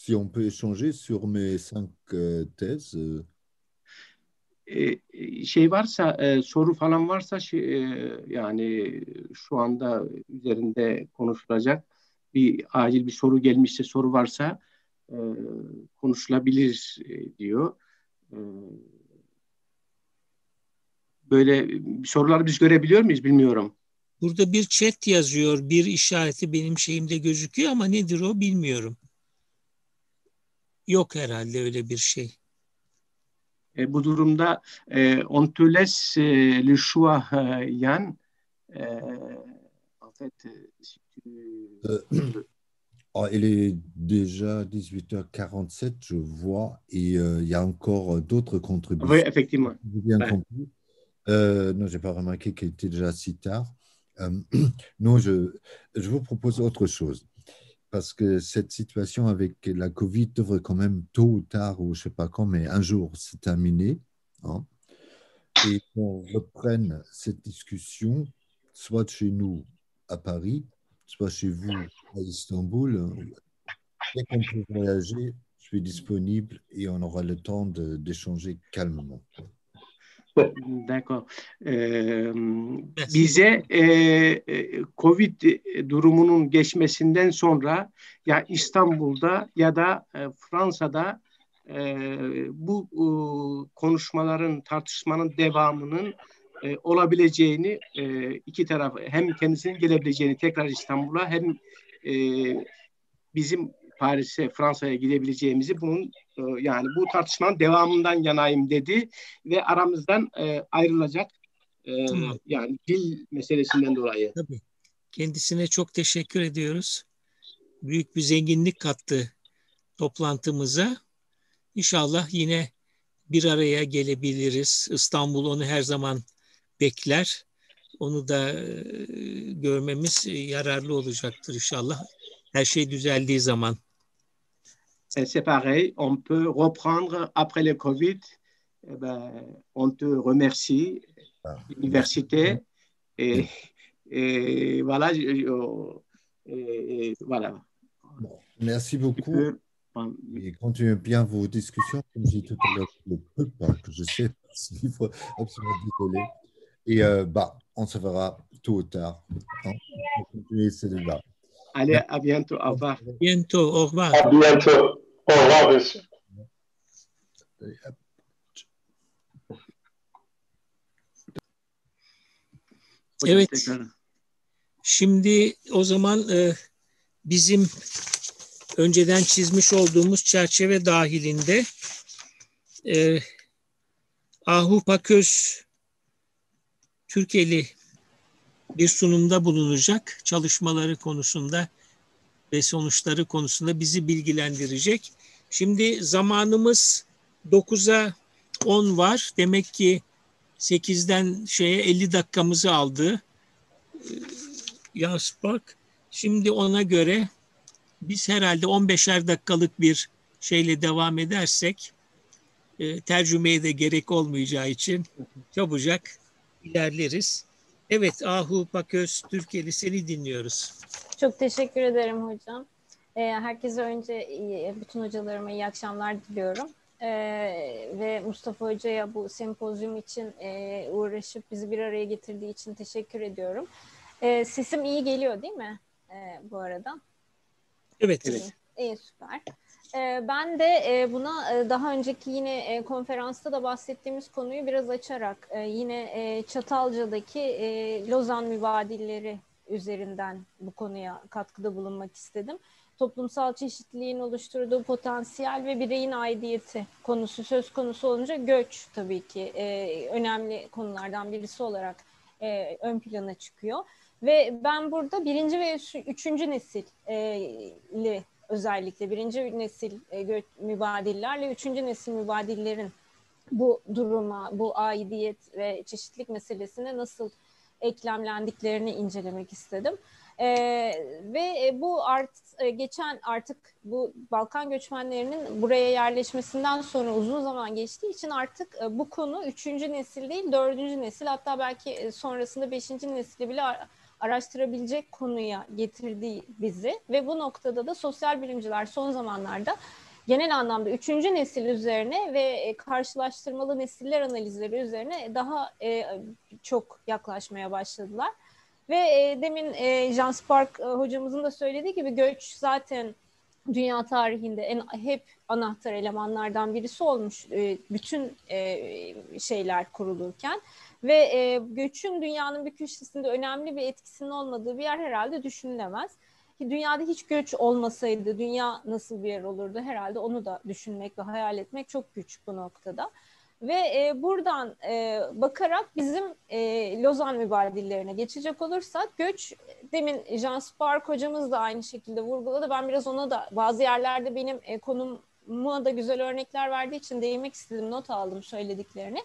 si on peut échanger sur mes cinq euh, thèses. Euh, e, şey varsa e, soru falan varsa şey, e, yani şu anda üzerinde konuşulacak bir acil bir soru gelmişse soru varsa konuşulabilir diyor. Böyle soruları biz görebiliyor muyuz bilmiyorum. Burada bir chat yazıyor, bir işareti benim şeyimde gözüküyor ama nedir o bilmiyorum. Yok herhalde öyle bir şey. E, bu durumda e, on te laisse e, le choix e, Yann. E, en fait, si tu... Euh, oh, [clears throat] il est déjà 18h47, je vois, et euh, il y a encore d'autres contributions. Oui, effectivement. Bien ouais. compris. Euh, non, j'ai pas remarqué qu'il était déjà si tard. Euh, [clears throat] non, je, je vous propose autre chose parce que cette situation avec la Covid devrait quand même tôt ou tard, ou je ne sais pas quand, mais un jour se terminer. Hein, et qu'on reprenne cette discussion, soit chez nous à Paris, soit chez vous à Istanbul. Dès qu'on peut voyager, je suis disponible et on aura le temps d'échanger calmement. [laughs] D'accord. Ee, bize e, e, Covid durumunun geçmesinden sonra ya İstanbul'da ya da e, Fransa'da e, bu e, konuşmaların, tartışmanın devamının e, olabileceğini e, iki taraf hem kendisinin gelebileceğini tekrar İstanbul'a hem e, bizim Paris'e, Fransa'ya gidebileceğimizi bunun e, yani bu tartışmanın devamından yanayım dedi ve aramızdan e, ayrılacak e, yani dil meselesinden dolayı. Tabii. Kendisine çok teşekkür ediyoruz. Büyük bir zenginlik kattı toplantımıza. İnşallah yine bir araya gelebiliriz. İstanbul onu her zaman bekler. Onu da görmemiz yararlı olacaktır inşallah. Her şey düzeldiği zaman. C'est pareil, on peut reprendre après le Covid. Eh ben, on te remercie, ah, l'université. Et, et, voilà, je, et, et voilà. Bon, merci beaucoup. Et continuez bien vos discussions. Comme j'ai dit tout à l'heure, le truc que je sais [laughs] suivre, absolument désolé. Et euh, bah, on se verra tôt ou tard hein, pour continuer ce débat. Allez, à bientôt. Au revoir. À bientôt. Au revoir. À bientôt. Monsieur. Evet. Şimdi o zaman e, bizim önceden çizmiş olduğumuz çerçeve dahilinde e, Ahu Paköz Türkiye'li bir sunumda bulunacak. Çalışmaları konusunda ve sonuçları konusunda bizi bilgilendirecek. Şimdi zamanımız 9'a 10 var. Demek ki 8'den şeye 50 dakikamızı aldı. Yas bak. Şimdi ona göre biz herhalde 15'er dakikalık bir şeyle devam edersek e, tercümeye de gerek olmayacağı için çabucak ilerleriz. Evet Ahu Paköz Türkiye'li seni dinliyoruz. Çok teşekkür ederim hocam. E, herkese önce iyi, bütün hocalarıma iyi akşamlar diliyorum. Ee, ve Mustafa Hoca'ya bu sempozyum için e, uğraşıp bizi bir araya getirdiği için teşekkür ediyorum. E, sesim iyi geliyor değil mi e, bu arada? Evet. evet. İyi, süper. E, ben de e, buna e, daha önceki yine e, konferansta da bahsettiğimiz konuyu biraz açarak yine Çatalca'daki Lozan mübadilleri üzerinden bu konuya katkıda bulunmak istedim toplumsal çeşitliliğin oluşturduğu potansiyel ve bireyin aidiyeti konusu söz konusu olunca göç tabii ki önemli konulardan birisi olarak ön plana çıkıyor. Ve ben burada birinci ve üçüncü nesil e, özellikle birinci nesil e, mübadillerle üçüncü nesil mübadillerin bu duruma, bu aidiyet ve çeşitlilik meselesine nasıl eklemlendiklerini incelemek istedim. E, ve e, bu art, e, geçen artık bu Balkan göçmenlerinin buraya yerleşmesinden sonra uzun zaman geçtiği için artık bu konu üçüncü nesil değil dördüncü nesil hatta belki sonrasında beşinci nesli bile araştırabilecek konuya getirdi bizi ve bu noktada da sosyal bilimciler son zamanlarda genel anlamda üçüncü nesil üzerine ve e, karşılaştırmalı nesiller analizleri üzerine daha e, çok yaklaşmaya başladılar. Ve e, demin e, Jean Spark hocamızın da söylediği gibi göç zaten dünya tarihinde en hep anahtar elemanlardan birisi olmuş bütün şeyler kurulurken ve e, göçün dünyanın bir köşesinde önemli bir etkisinin olmadığı bir yer herhalde düşünülemez. Dünyada hiç göç olmasaydı dünya nasıl bir yer olurdu herhalde onu da düşünmek ve hayal etmek çok güç bu noktada. Ve e, buradan e, bakarak bizim e, Lozan mübadillerine geçecek olursak göç demin Jean Spark hocamız da aynı şekilde vurguladı. Ben biraz ona da bazı yerlerde benim e, konuma da güzel örnekler verdiği için değinmek istedim. Not aldım söylediklerini.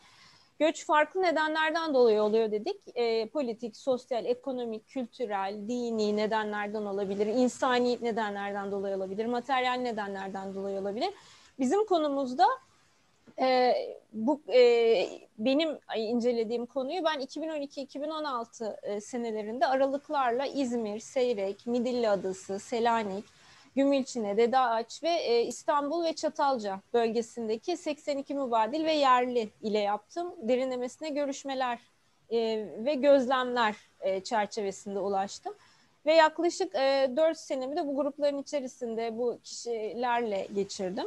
Göç farklı nedenlerden dolayı oluyor dedik. E, politik, sosyal, ekonomik, kültürel, dini nedenlerden olabilir. insani nedenlerden dolayı olabilir. Materyal nedenlerden dolayı olabilir. Bizim konumuzda e, bu e, benim incelediğim konuyu ben 2012-2016 e, senelerinde aralıklarla İzmir, Seyrek, Midilli Adası, Selanik, Gümülçine, Dede Ağaç ve e, İstanbul ve Çatalca bölgesindeki 82 mübadil ve yerli ile yaptım. Derinlemesine görüşmeler e, ve gözlemler e, çerçevesinde ulaştım. Ve yaklaşık e, 4 senemi de bu grupların içerisinde bu kişilerle geçirdim.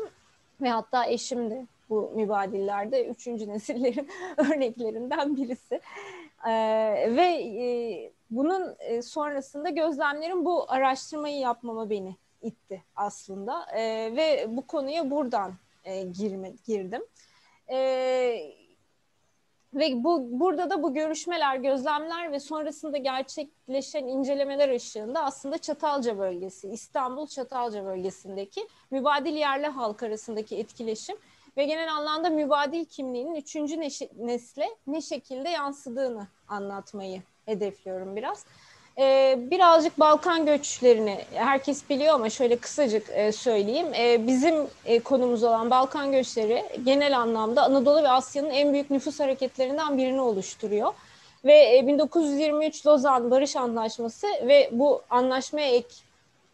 Ve hatta eşim de bu mübadillerde üçüncü nesillerin [laughs] örneklerinden birisi. Ee, ve e, bunun e, sonrasında gözlemlerim bu araştırmayı yapmama beni itti aslında ee, ve bu konuya buradan e, girme, girdim. E, Ve bu burada da bu görüşmeler, gözlemler ve sonrasında gerçekleşen incelemeler ışığında aslında Çatalca bölgesi, İstanbul Çatalca bölgesindeki mübadil yerli halk arasındaki etkileşim ve genel anlamda mübadil kimliğinin üçüncü nesle ne şekilde yansıdığını anlatmayı hedefliyorum biraz. Ee, birazcık Balkan göçlerini herkes biliyor ama şöyle kısacık e, söyleyeyim. Ee, bizim e, konumuz olan Balkan göçleri genel anlamda Anadolu ve Asya'nın en büyük nüfus hareketlerinden birini oluşturuyor. Ve e, 1923 Lozan Barış Anlaşması ve bu anlaşmaya ek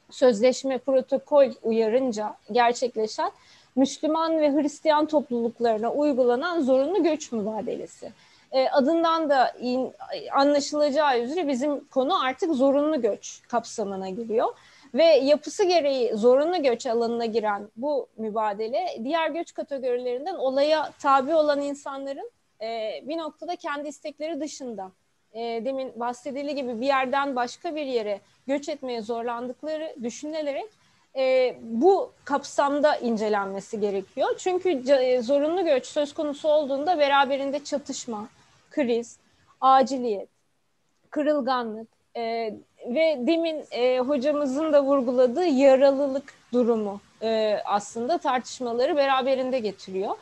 sözleşme protokol uyarınca gerçekleşen Müslüman ve Hristiyan topluluklarına uygulanan zorunlu göç mübadelesi. E, adından da in, anlaşılacağı üzere bizim konu artık zorunlu göç kapsamına giriyor. Ve yapısı gereği zorunlu göç alanına giren bu mübadele diğer göç kategorilerinden olaya tabi olan insanların e, bir noktada kendi istekleri dışında e, demin bahsedildiği gibi bir yerden başka bir yere göç etmeye zorlandıkları düşünülerek e, bu kapsamda incelenmesi gerekiyor. Çünkü e, zorunlu göç söz konusu olduğunda beraberinde çatışma, kriz, aciliyet, kırılganlık e, ve demin e, hocamızın da vurguladığı yaralılık durumu e, aslında tartışmaları beraberinde getiriyor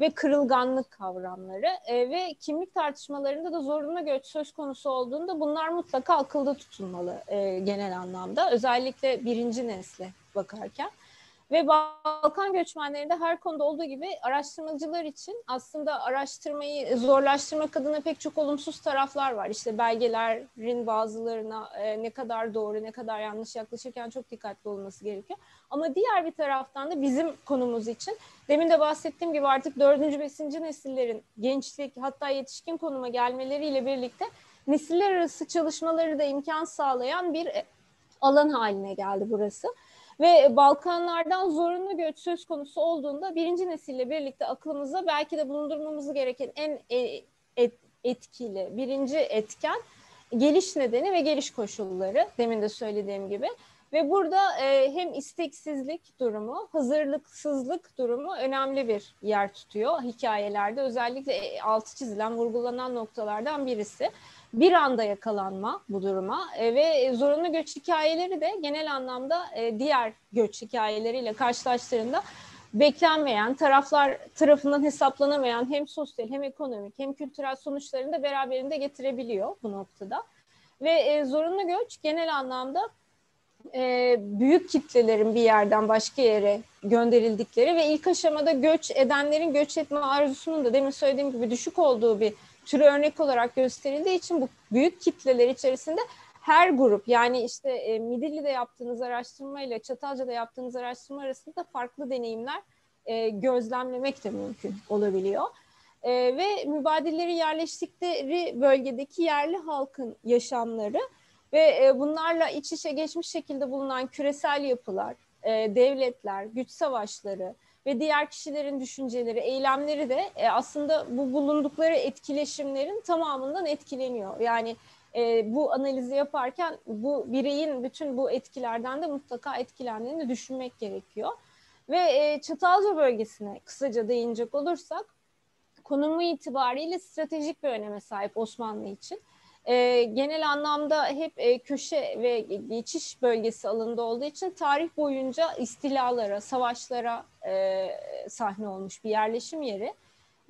ve kırılganlık kavramları e, ve kimlik tartışmalarında da zorunlu göç söz konusu olduğunda bunlar mutlaka akılda tutulmalı e, genel anlamda özellikle birinci nesle bakarken. Ve Balkan göçmenlerinde her konuda olduğu gibi araştırmacılar için aslında araştırmayı zorlaştırmak adına pek çok olumsuz taraflar var. İşte belgelerin bazılarına e, ne kadar doğru ne kadar yanlış yaklaşırken çok dikkatli olması gerekiyor. Ama diğer bir taraftan da bizim konumuz için demin de bahsettiğim gibi artık dördüncü, beşinci nesillerin gençlik hatta yetişkin konuma gelmeleriyle birlikte nesiller arası çalışmaları da imkan sağlayan bir e, alan haline geldi burası. Ve Balkanlardan zorunlu göç söz konusu olduğunda birinci nesille birlikte aklımıza belki de bulundurmamız gereken en e, etkili birinci etken geliş nedeni ve geliş koşulları demin de söylediğim gibi. Ve burada e, hem isteksizlik durumu, hazırlıksızlık durumu önemli bir yer tutuyor hikayelerde. Özellikle e, altı çizilen, vurgulanan noktalardan birisi bir anda yakalanma bu duruma e, ve zorunlu göç hikayeleri de genel anlamda e, diğer göç hikayeleriyle karşılaştığında beklenmeyen, taraflar tarafından hesaplanamayan hem sosyal hem ekonomik hem kültürel sonuçlarını da beraberinde getirebiliyor bu noktada. Ve e, zorunlu göç genel anlamda e, büyük kitlelerin bir yerden başka yere gönderildikleri ve ilk aşamada göç edenlerin göç etme arzusunun da demin söylediğim gibi düşük olduğu bir türü örnek olarak gösterildiği için bu büyük kitleler içerisinde her grup yani işte e, Midilli'de yaptığınız araştırma ile Çatalca'da yaptığınız araştırma arasında farklı deneyimler e, gözlemlemek de mümkün olabiliyor. E, ve mübadilleri yerleştikleri bölgedeki yerli halkın yaşamları ve e, bunlarla iç içe geçmiş şekilde bulunan küresel yapılar, e, devletler, güç savaşları, ve diğer kişilerin düşünceleri, eylemleri de e, aslında bu bulundukları etkileşimlerin tamamından etkileniyor. Yani bu analizi yaparken bu bireyin bütün bu etkilerden de mutlaka etkilendiğini düşünmek gerekiyor. Ve Çatalca bölgesine kısaca değinecek olursak konumu itibariyle stratejik bir öneme sahip Osmanlı için e, genel anlamda hep e, köşe ve geçiş bölgesi alanında olduğu için tarih boyunca istilalara, savaşlara e, sahne olmuş bir yerleşim yeri.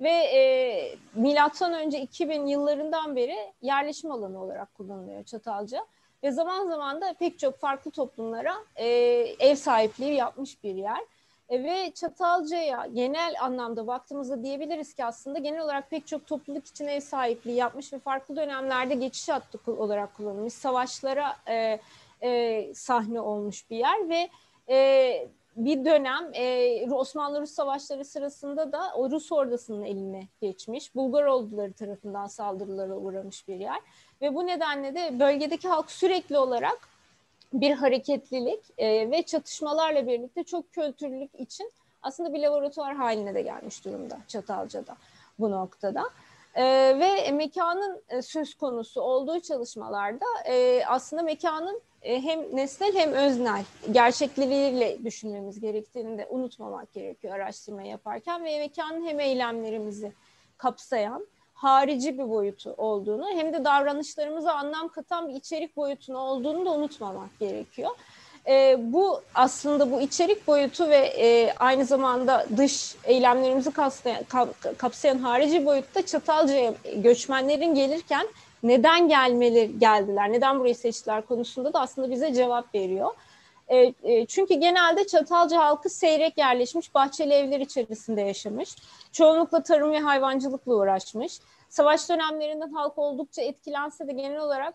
Ve e, milattan önce 2000 yıllarından beri yerleşim alanı olarak kullanılıyor Çatalca. Ve zaman zaman da pek çok farklı toplumlara e, ev sahipliği yapmış bir yer. E, ve Çatalca'ya genel anlamda baktığımızda diyebiliriz ki aslında genel olarak pek çok topluluk için ev sahipliği yapmış ve farklı dönemlerde geçiş hattı olarak kullanılmış, savaşlara e, e, sahne olmuş bir yer ve e, bir dönem e, Osmanlı-Rus savaşları sırasında da o Rus ordasının eline geçmiş, Bulgar orduları tarafından saldırılara uğramış bir yer. Ve bu nedenle de bölgedeki halk sürekli olarak bir hareketlilik e, ve çatışmalarla birlikte çok kültürlülük için aslında bir laboratuvar haline de gelmiş durumda Çatalca'da bu noktada. E, ve mekanın e, söz konusu olduğu çalışmalarda e, aslında mekanın e, hem nesnel hem öznel gerçekleriyle düşünmemiz gerektiğini de unutmamak gerekiyor araştırma yaparken ve mekanın hem eylemlerimizi kapsayan harici bir boyutu olduğunu hem de davranışlarımıza anlam katan bir içerik boyutunu olduğunu da unutmamak gerekiyor. E, bu aslında bu içerik boyutu ve e, aynı zamanda dış eylemlerimizi kapsayan, kapsayan harici boyutta Çatalca'ya göçmenlerin gelirken neden gelmeleri geldiler, neden burayı seçtiler konusunda da aslında bize cevap veriyor. E, e, çünkü genelde Çatalca halkı seyrek yerleşmiş, bahçeli evler içerisinde yaşamış. Çoğunlukla tarım ve hayvancılıkla uğraşmış. Savaş dönemlerinden halk oldukça etkilense de genel olarak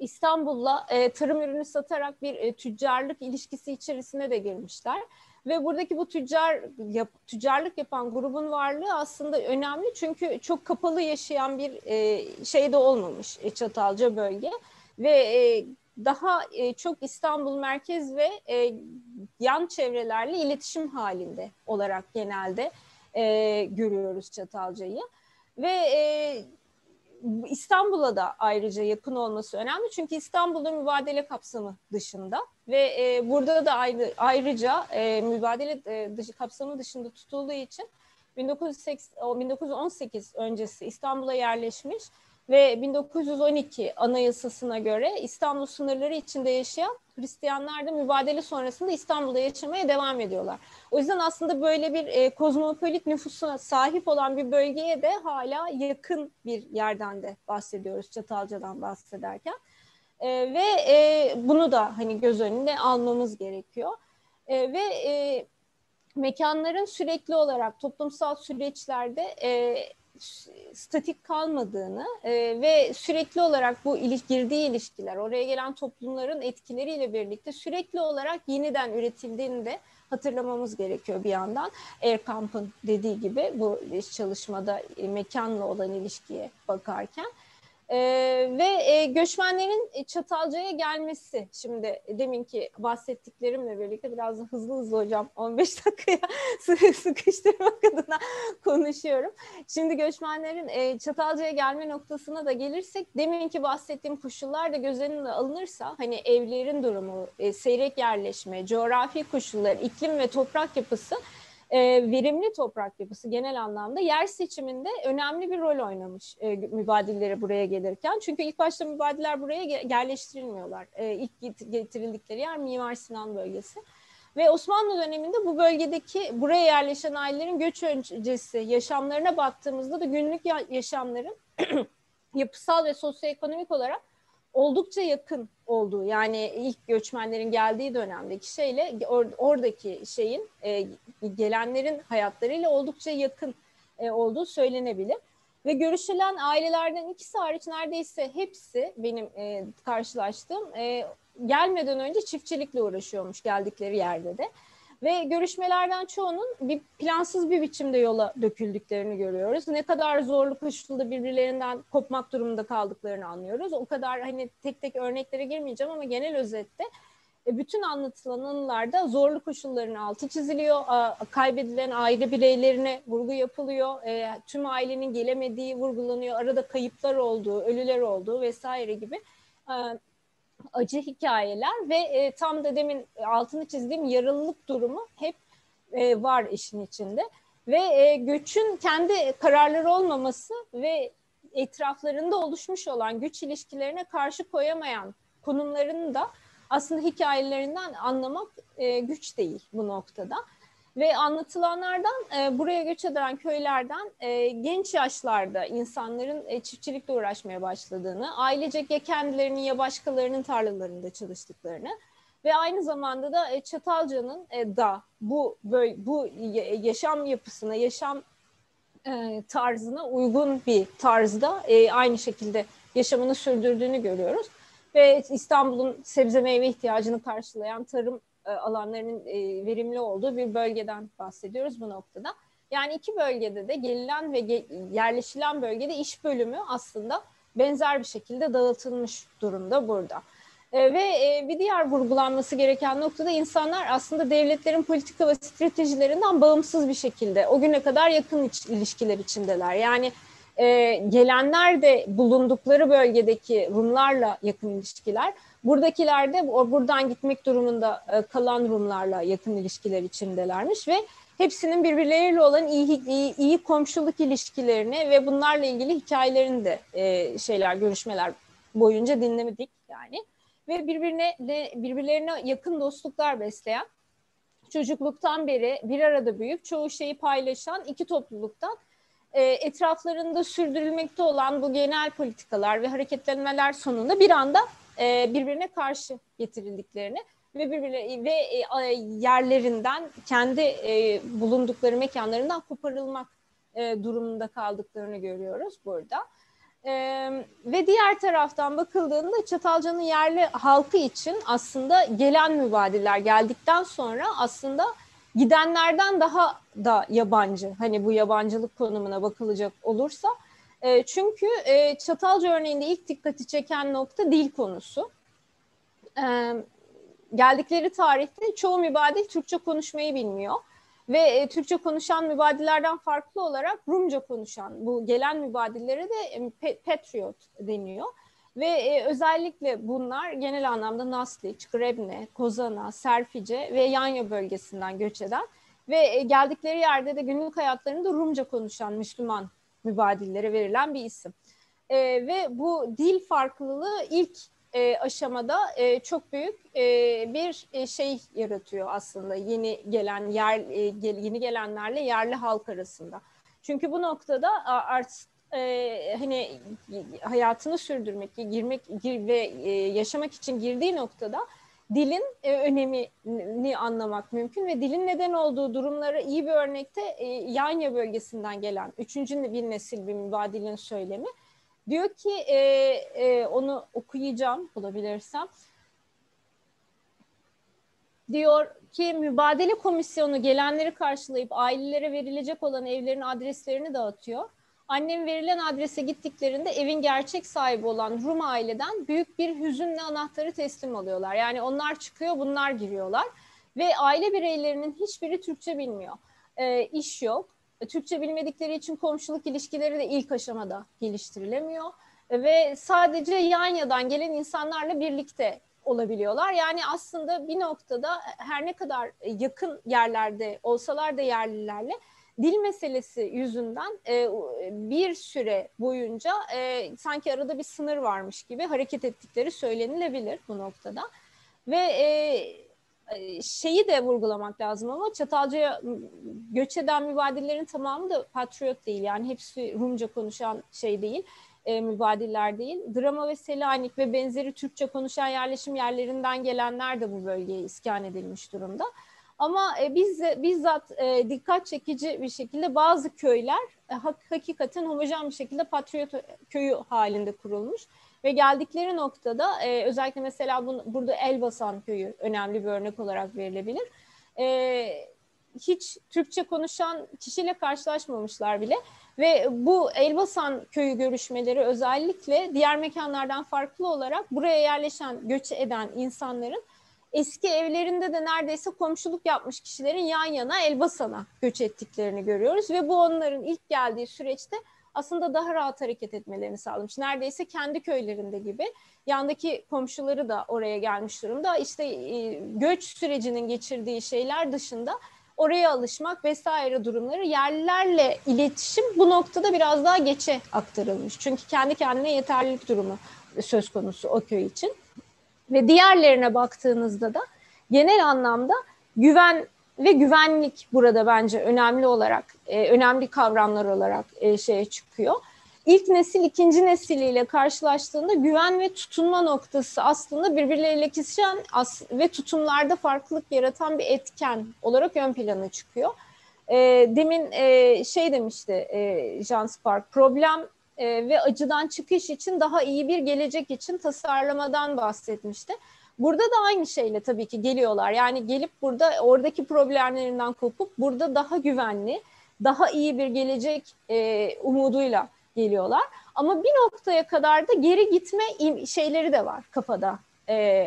İstanbul'la e, tarım ürünü satarak bir e, tüccarlık ilişkisi içerisine de girmişler. Ve buradaki bu tüccar yap, tüccarlık yapan grubun varlığı aslında önemli çünkü çok kapalı yaşayan bir e, şey de olmamış e, Çatalca bölge ve e, daha e, çok İstanbul merkez ve e, yan çevrelerle iletişim halinde olarak genelde e, görüyoruz Çatalca'yı. Ve e, İstanbul'a da ayrıca yakın olması önemli. Çünkü İstanbul'un mübadele kapsamı dışında ve e, burada da ayrı, ayrıca e, mübadele e, dışı kapsamı dışında tutulduğu için 1980, 1918 öncesi İstanbul'a yerleşmiş ve 1912 anayasasına göre İstanbul sınırları içinde yaşayan Hristiyanlar da mübadele sonrasında İstanbul'da yaşamaya devam ediyorlar. O yüzden aslında böyle bir e, kozmopolit nüfusa sahip olan bir bölgeye de hala yakın bir yerden de bahsediyoruz Çatalca'dan bahsederken. E, ve e, bunu da hani göz önünde almamız gerekiyor. E, ve e, mekanların sürekli olarak toplumsal süreçlerde e, statik kalmadığını e, ve sürekli olarak bu iliş, girdiği ilişkiler, oraya gelen toplumların etkileriyle birlikte sürekli olarak yeniden üretildiğini de hatırlamamız gerekiyor bir yandan. Erkamp'ın dediği gibi bu çalışmada e, mekanla olan ilişkiye bakarken. E, ve e, göçmenlerin Çatalca'ya gelmesi şimdi deminki bahsettiklerimle birlikte biraz da hızlı hızlı hocam 15 [laughs] dakikaya sıkıştırmak adına konuşuyorum. Şimdi göçmenlerin e, Çatalca'ya gelme noktasına da gelirsek deminki bahsettiğim koşullar da göz önüne alınırsa hani evlerin durumu, e, seyrek yerleşme, coğrafi koşullar, iklim ve toprak yapısı e, verimli toprak yapısı genel anlamda yer seçiminde önemli bir rol oynamış e, mübadilleri buraya gelirken. Çünkü ilk başta mübadiller buraya yerleştirilmiyorlar. E, ilk getirildikleri yer Mimar Sinan bölgesi. Ve Osmanlı döneminde bu bölgedeki buraya yerleşen ailelerin göç öncesi yaşamlarına baktığımızda da günlük yaşamların [clears throat] yapısal ve sosyoekonomik olarak oldukça yakın olduğu yani ilk göçmenlerin geldiği dönemdeki şeyle or, oradaki şeyin e, gelenlerin hayatlarıyla oldukça yakın e, olduğu söylenebilir. Ve görüşülen ailelerden ikisi hariç neredeyse hepsi benim e, karşılaştığım e, gelmeden önce çiftçilikle uğraşıyormuş geldikleri yerde de. Ve görüşmelerden çoğunun bir plansız bir biçimde yola döküldüklerini görüyoruz. Ne kadar zorlu koşulda birbirlerinden kopmak durumunda kaldıklarını anlıyoruz. O kadar hani tek tek örneklere girmeyeceğim ama genel özette e, bütün anlatılan anılarda zorlu koşulların altı çiziliyor. Kaybedilen aile bireylerine vurgu yapılıyor. E, tüm ailenin gelemediği vurgulanıyor. Arada kayıplar olduğu, ölüler olduğu vesaire gibi e, acı hikayeler ve e, tam da demin altını çizdiğim yarılılık durumu hep e, var işin içinde. Ve e, göçün kendi kararları olmaması ve etraflarında oluşmuş olan güç ilişkilerine karşı koyamayan konumlarını da aslında hikayelerinden anlamak e, güç değil bu noktada. Ve anlatılanlardan e, buraya göç eden köylerden e, genç yaşlarda insanların e, çiftçilikle uğraşmaya başladığını, ailecek ya kendilerinin ya başkalarının tarlalarında çalıştıklarını ve aynı zamanda da e, Çatalca'nın e, da bu böyle, bu yaşam yapısına, yaşam e, tarzına uygun bir tarzda e, aynı şekilde yaşamını sürdürdüğünü görüyoruz. Ve İstanbul'un sebze meyve ihtiyacını karşılayan tarım alanlarının e, verimli olduğu bir bölgeden bahsediyoruz bu noktada. Yani iki bölgede de gelinen ve yerleşilen bölgede iş bölümü aslında benzer bir şekilde dağıtılmış durumda burada. E, ve e, bir diğer vurgulanması gereken noktada insanlar aslında devletlerin politika ve stratejilerinden bağımsız bir şekilde o güne kadar yakın ilişkiler içindeler. Yani e, gelenler de bulundukları bölgedeki Rumlarla yakın ilişkiler. Buradakiler de buradan gitmek durumunda e, kalan Rumlarla yakın ilişkiler içindelermiş ve hepsinin birbirleriyle olan iyi, iyi, iyi komşuluk ilişkilerini ve bunlarla ilgili hikayelerini de e, şeyler, görüşmeler boyunca dinlemedik yani. Ve birbirine de birbirlerine yakın dostluklar besleyen, çocukluktan beri bir arada büyüyüp çoğu şeyi paylaşan iki topluluktan e, etraflarında sürdürülmekte olan bu genel politikalar ve hareketlenmeler sonunda bir anda e, birbirine karşı getirildiklerini ve birbirine ve e, yerlerinden kendi e, bulundukları mekanlarından koparılmak e, durumunda kaldıklarını görüyoruz burada. E, ve diğer taraftan bakıldığında Çatalca'nın yerli halkı için aslında gelen mübadiller geldikten sonra aslında gidenlerden daha da yabancı. Hani bu yabancılık konumuna bakılacak olursa. E, çünkü e, Çatalca örneğinde ilk dikkati çeken nokta dil konusu. E, geldikleri tarihte çoğu mübadil Türkçe konuşmayı bilmiyor. Ve e, Türkçe konuşan mübadillerden farklı olarak Rumca konuşan bu gelen mübadillere de e, Patriot deniyor. Ve e, özellikle bunlar genel anlamda Nasliç, Grebne, Kozana, Serfice ve Yanya bölgesinden göç eden ve e, geldikleri yerde de günlük hayatlarında Rumca konuşan Müslüman mübadillere verilen bir isim. E, ve bu dil farklılığı ilk e, aşamada e, çok büyük e, bir e, şey yaratıyor aslında yeni gelen yer e, yeni gelenlerle yerli halk arasında. Çünkü bu noktada artık e, hani hayatını sürdürmek, girmek gir ve e, yaşamak için girdiği noktada dilin e, önemini anlamak mümkün ve dilin neden olduğu durumlara iyi bir örnekte e, Yanya bölgesinden gelen üçüncü bir nesil bir mübadilin söylemi. Diyor ki e, e, onu okuyacağım bulabilirsem. Diyor ki mübadele komisyonu gelenleri karşılayıp ailelere verilecek olan evlerin adreslerini dağıtıyor Annem verilen adrese gittiklerinde evin gerçek sahibi olan Rum aileden büyük bir hüzünle anahtarı teslim alıyorlar. Yani onlar çıkıyor, bunlar giriyorlar ve aile bireylerinin hiçbiri Türkçe bilmiyor. E, iş yok. E, Türkçe bilmedikleri için komşuluk ilişkileri de ilk aşamada geliştirilemiyor. E, ve sadece Yanya'dan gelen insanlarla birlikte olabiliyorlar. Yani aslında bir noktada her ne kadar yakın yerlerde olsalar da yerlilerle dil meselesi yüzünden e, bir süre boyunca e, sanki arada bir sınır varmış gibi hareket ettikleri söylenilebilir bu noktada. Ve e, e şeyi de vurgulamak lazım ama Çatalca'ya göç eden mübadillerin tamamı da patriot değil. Yani hepsi Rumca konuşan şey değil, e, mübadiller değil. Drama ve Selanik ve benzeri Türkçe konuşan yerleşim yerlerinden gelenler de bu bölgeye iskan edilmiş durumda. Ama e, biz bizzat e, dikkat çekici bir şekilde bazı köyler e, hakikaten homojen bir şekilde patriot köyü halinde kurulmuş ve geldikleri noktada e, özellikle mesela bu, burada Elbasan köyü önemli bir örnek olarak verilebilir. E, hiç Türkçe konuşan kişiyle karşılaşmamışlar bile ve bu Elbasan köyü görüşmeleri özellikle diğer mekanlardan farklı olarak buraya yerleşen, göç eden insanların eski evlerinde de neredeyse komşuluk yapmış kişilerin yan yana Elbasan'a göç ettiklerini görüyoruz ve bu onların ilk geldiği süreçte aslında daha rahat hareket etmelerini sağlamış. Neredeyse kendi köylerinde gibi. Yandaki komşuları da oraya gelmiş durumda. İşte e, göç sürecinin geçirdiği şeyler dışında oraya alışmak vesaire durumları yerlilerle iletişim bu noktada biraz daha geçe aktarılmış. Çünkü kendi kendine yeterlilik durumu söz konusu o köy için. Ve diğerlerine baktığınızda da genel anlamda güven ve güvenlik burada bence önemli olarak, e, önemli kavramlar olarak e, şeye çıkıyor. İlk nesil ikinci nesiliyle karşılaştığında güven ve tutunma noktası aslında birbirleriyle kesişen ve tutumlarda farklılık yaratan bir etken olarak ön plana çıkıyor. E, demin e, şey demişti e, Jean Spark, problem e, ve acıdan çıkış için daha iyi bir gelecek için tasarlamadan bahsetmişti. Burada da aynı şeyle tabii ki geliyorlar. Yani gelip burada oradaki problemlerinden kopup burada daha güvenli, daha iyi bir gelecek e, umuduyla geliyorlar. Ama bir noktaya kadar da geri gitme şeyleri de var kafada e,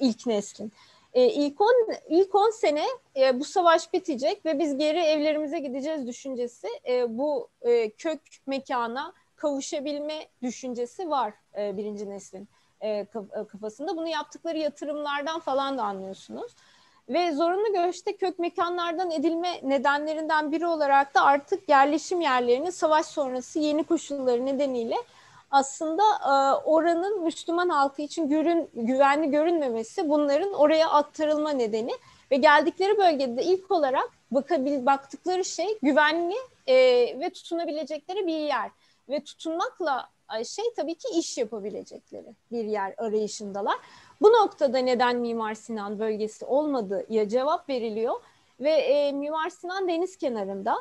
ilk neslin. E, ilk 10 ilk 10 sene e, bu savaş bitecek ve biz geri evlerimize gideceğiz düşüncesi e, bu e, kök mekana kavuşabilme düşüncesi var e, birinci neslin e, kafasında. Bunu yaptıkları yatırımlardan falan da anlıyorsunuz. Ve zorunlu göçte kök mekanlardan edilme nedenlerinden biri olarak da artık yerleşim yerlerinin savaş sonrası yeni koşulları nedeniyle aslında e, oranın Müslüman halkı için görün, güvenli görünmemesi bunların oraya aktarılma nedeni ve geldikleri bölgede ilk olarak bakabil, baktıkları şey güvenli e, ve tutunabilecekleri bir yer ve tutunmakla şey tabii ki iş yapabilecekleri bir yer arayışındalar. Bu noktada neden Mimar Sinan bölgesi olmadı ya cevap veriliyor ve e, Mimar Sinan deniz kenarında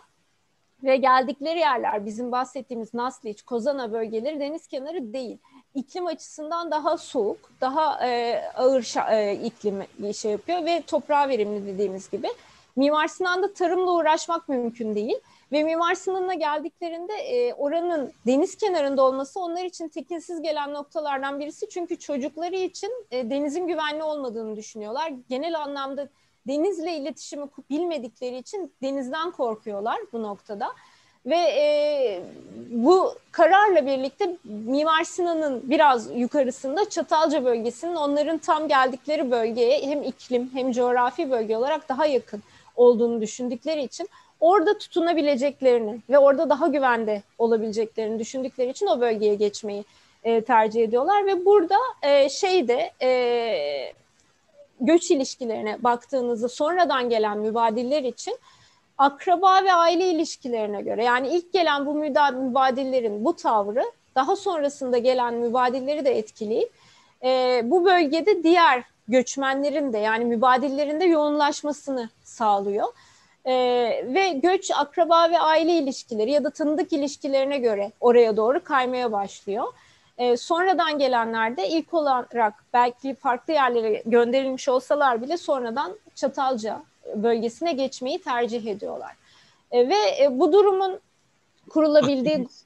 ve geldikleri yerler bizim bahsettiğimiz Nasliç, Kozana bölgeleri deniz kenarı değil. İklim açısından daha soğuk, daha e, ağır e, iklim şey yapıyor ve toprağa verimli dediğimiz gibi. Mimar Sinan'da tarımla uğraşmak mümkün değil. Ve Mimar Sinan'a geldiklerinde e, oranın deniz kenarında olması onlar için tekinsiz gelen noktalardan birisi. Çünkü çocukları için e, denizin güvenli olmadığını düşünüyorlar. Genel anlamda denizle iletişimi bilmedikleri için denizden korkuyorlar bu noktada. Ve e, bu kararla birlikte Mimar Sinan'ın biraz yukarısında Çatalca bölgesinin onların tam geldikleri bölgeye hem iklim hem coğrafi bölge olarak daha yakın olduğunu düşündükleri için orada tutunabileceklerini ve orada daha güvende olabileceklerini düşündükleri için o bölgeye geçmeyi e, tercih ediyorlar ve burada e, şeyde e, göç ilişkilerine baktığınızda sonradan gelen mübadiller için akraba ve aile ilişkilerine göre yani ilk gelen bu mübadillerin bu tavrı daha sonrasında gelen mübadilleri de etkileyip e, bu bölgede diğer göçmenlerin de yani mübadillerin de yoğunlaşmasını sağlıyor. Ee, ve göç akraba ve aile ilişkileri ya da tanıdık ilişkilerine göre oraya doğru kaymaya başlıyor. Ee, sonradan gelenler de ilk olarak belki farklı yerlere gönderilmiş olsalar bile sonradan Çatalca bölgesine geçmeyi tercih ediyorlar. Ee, ve e, bu durumun kurulabildiği... Vaktimiz,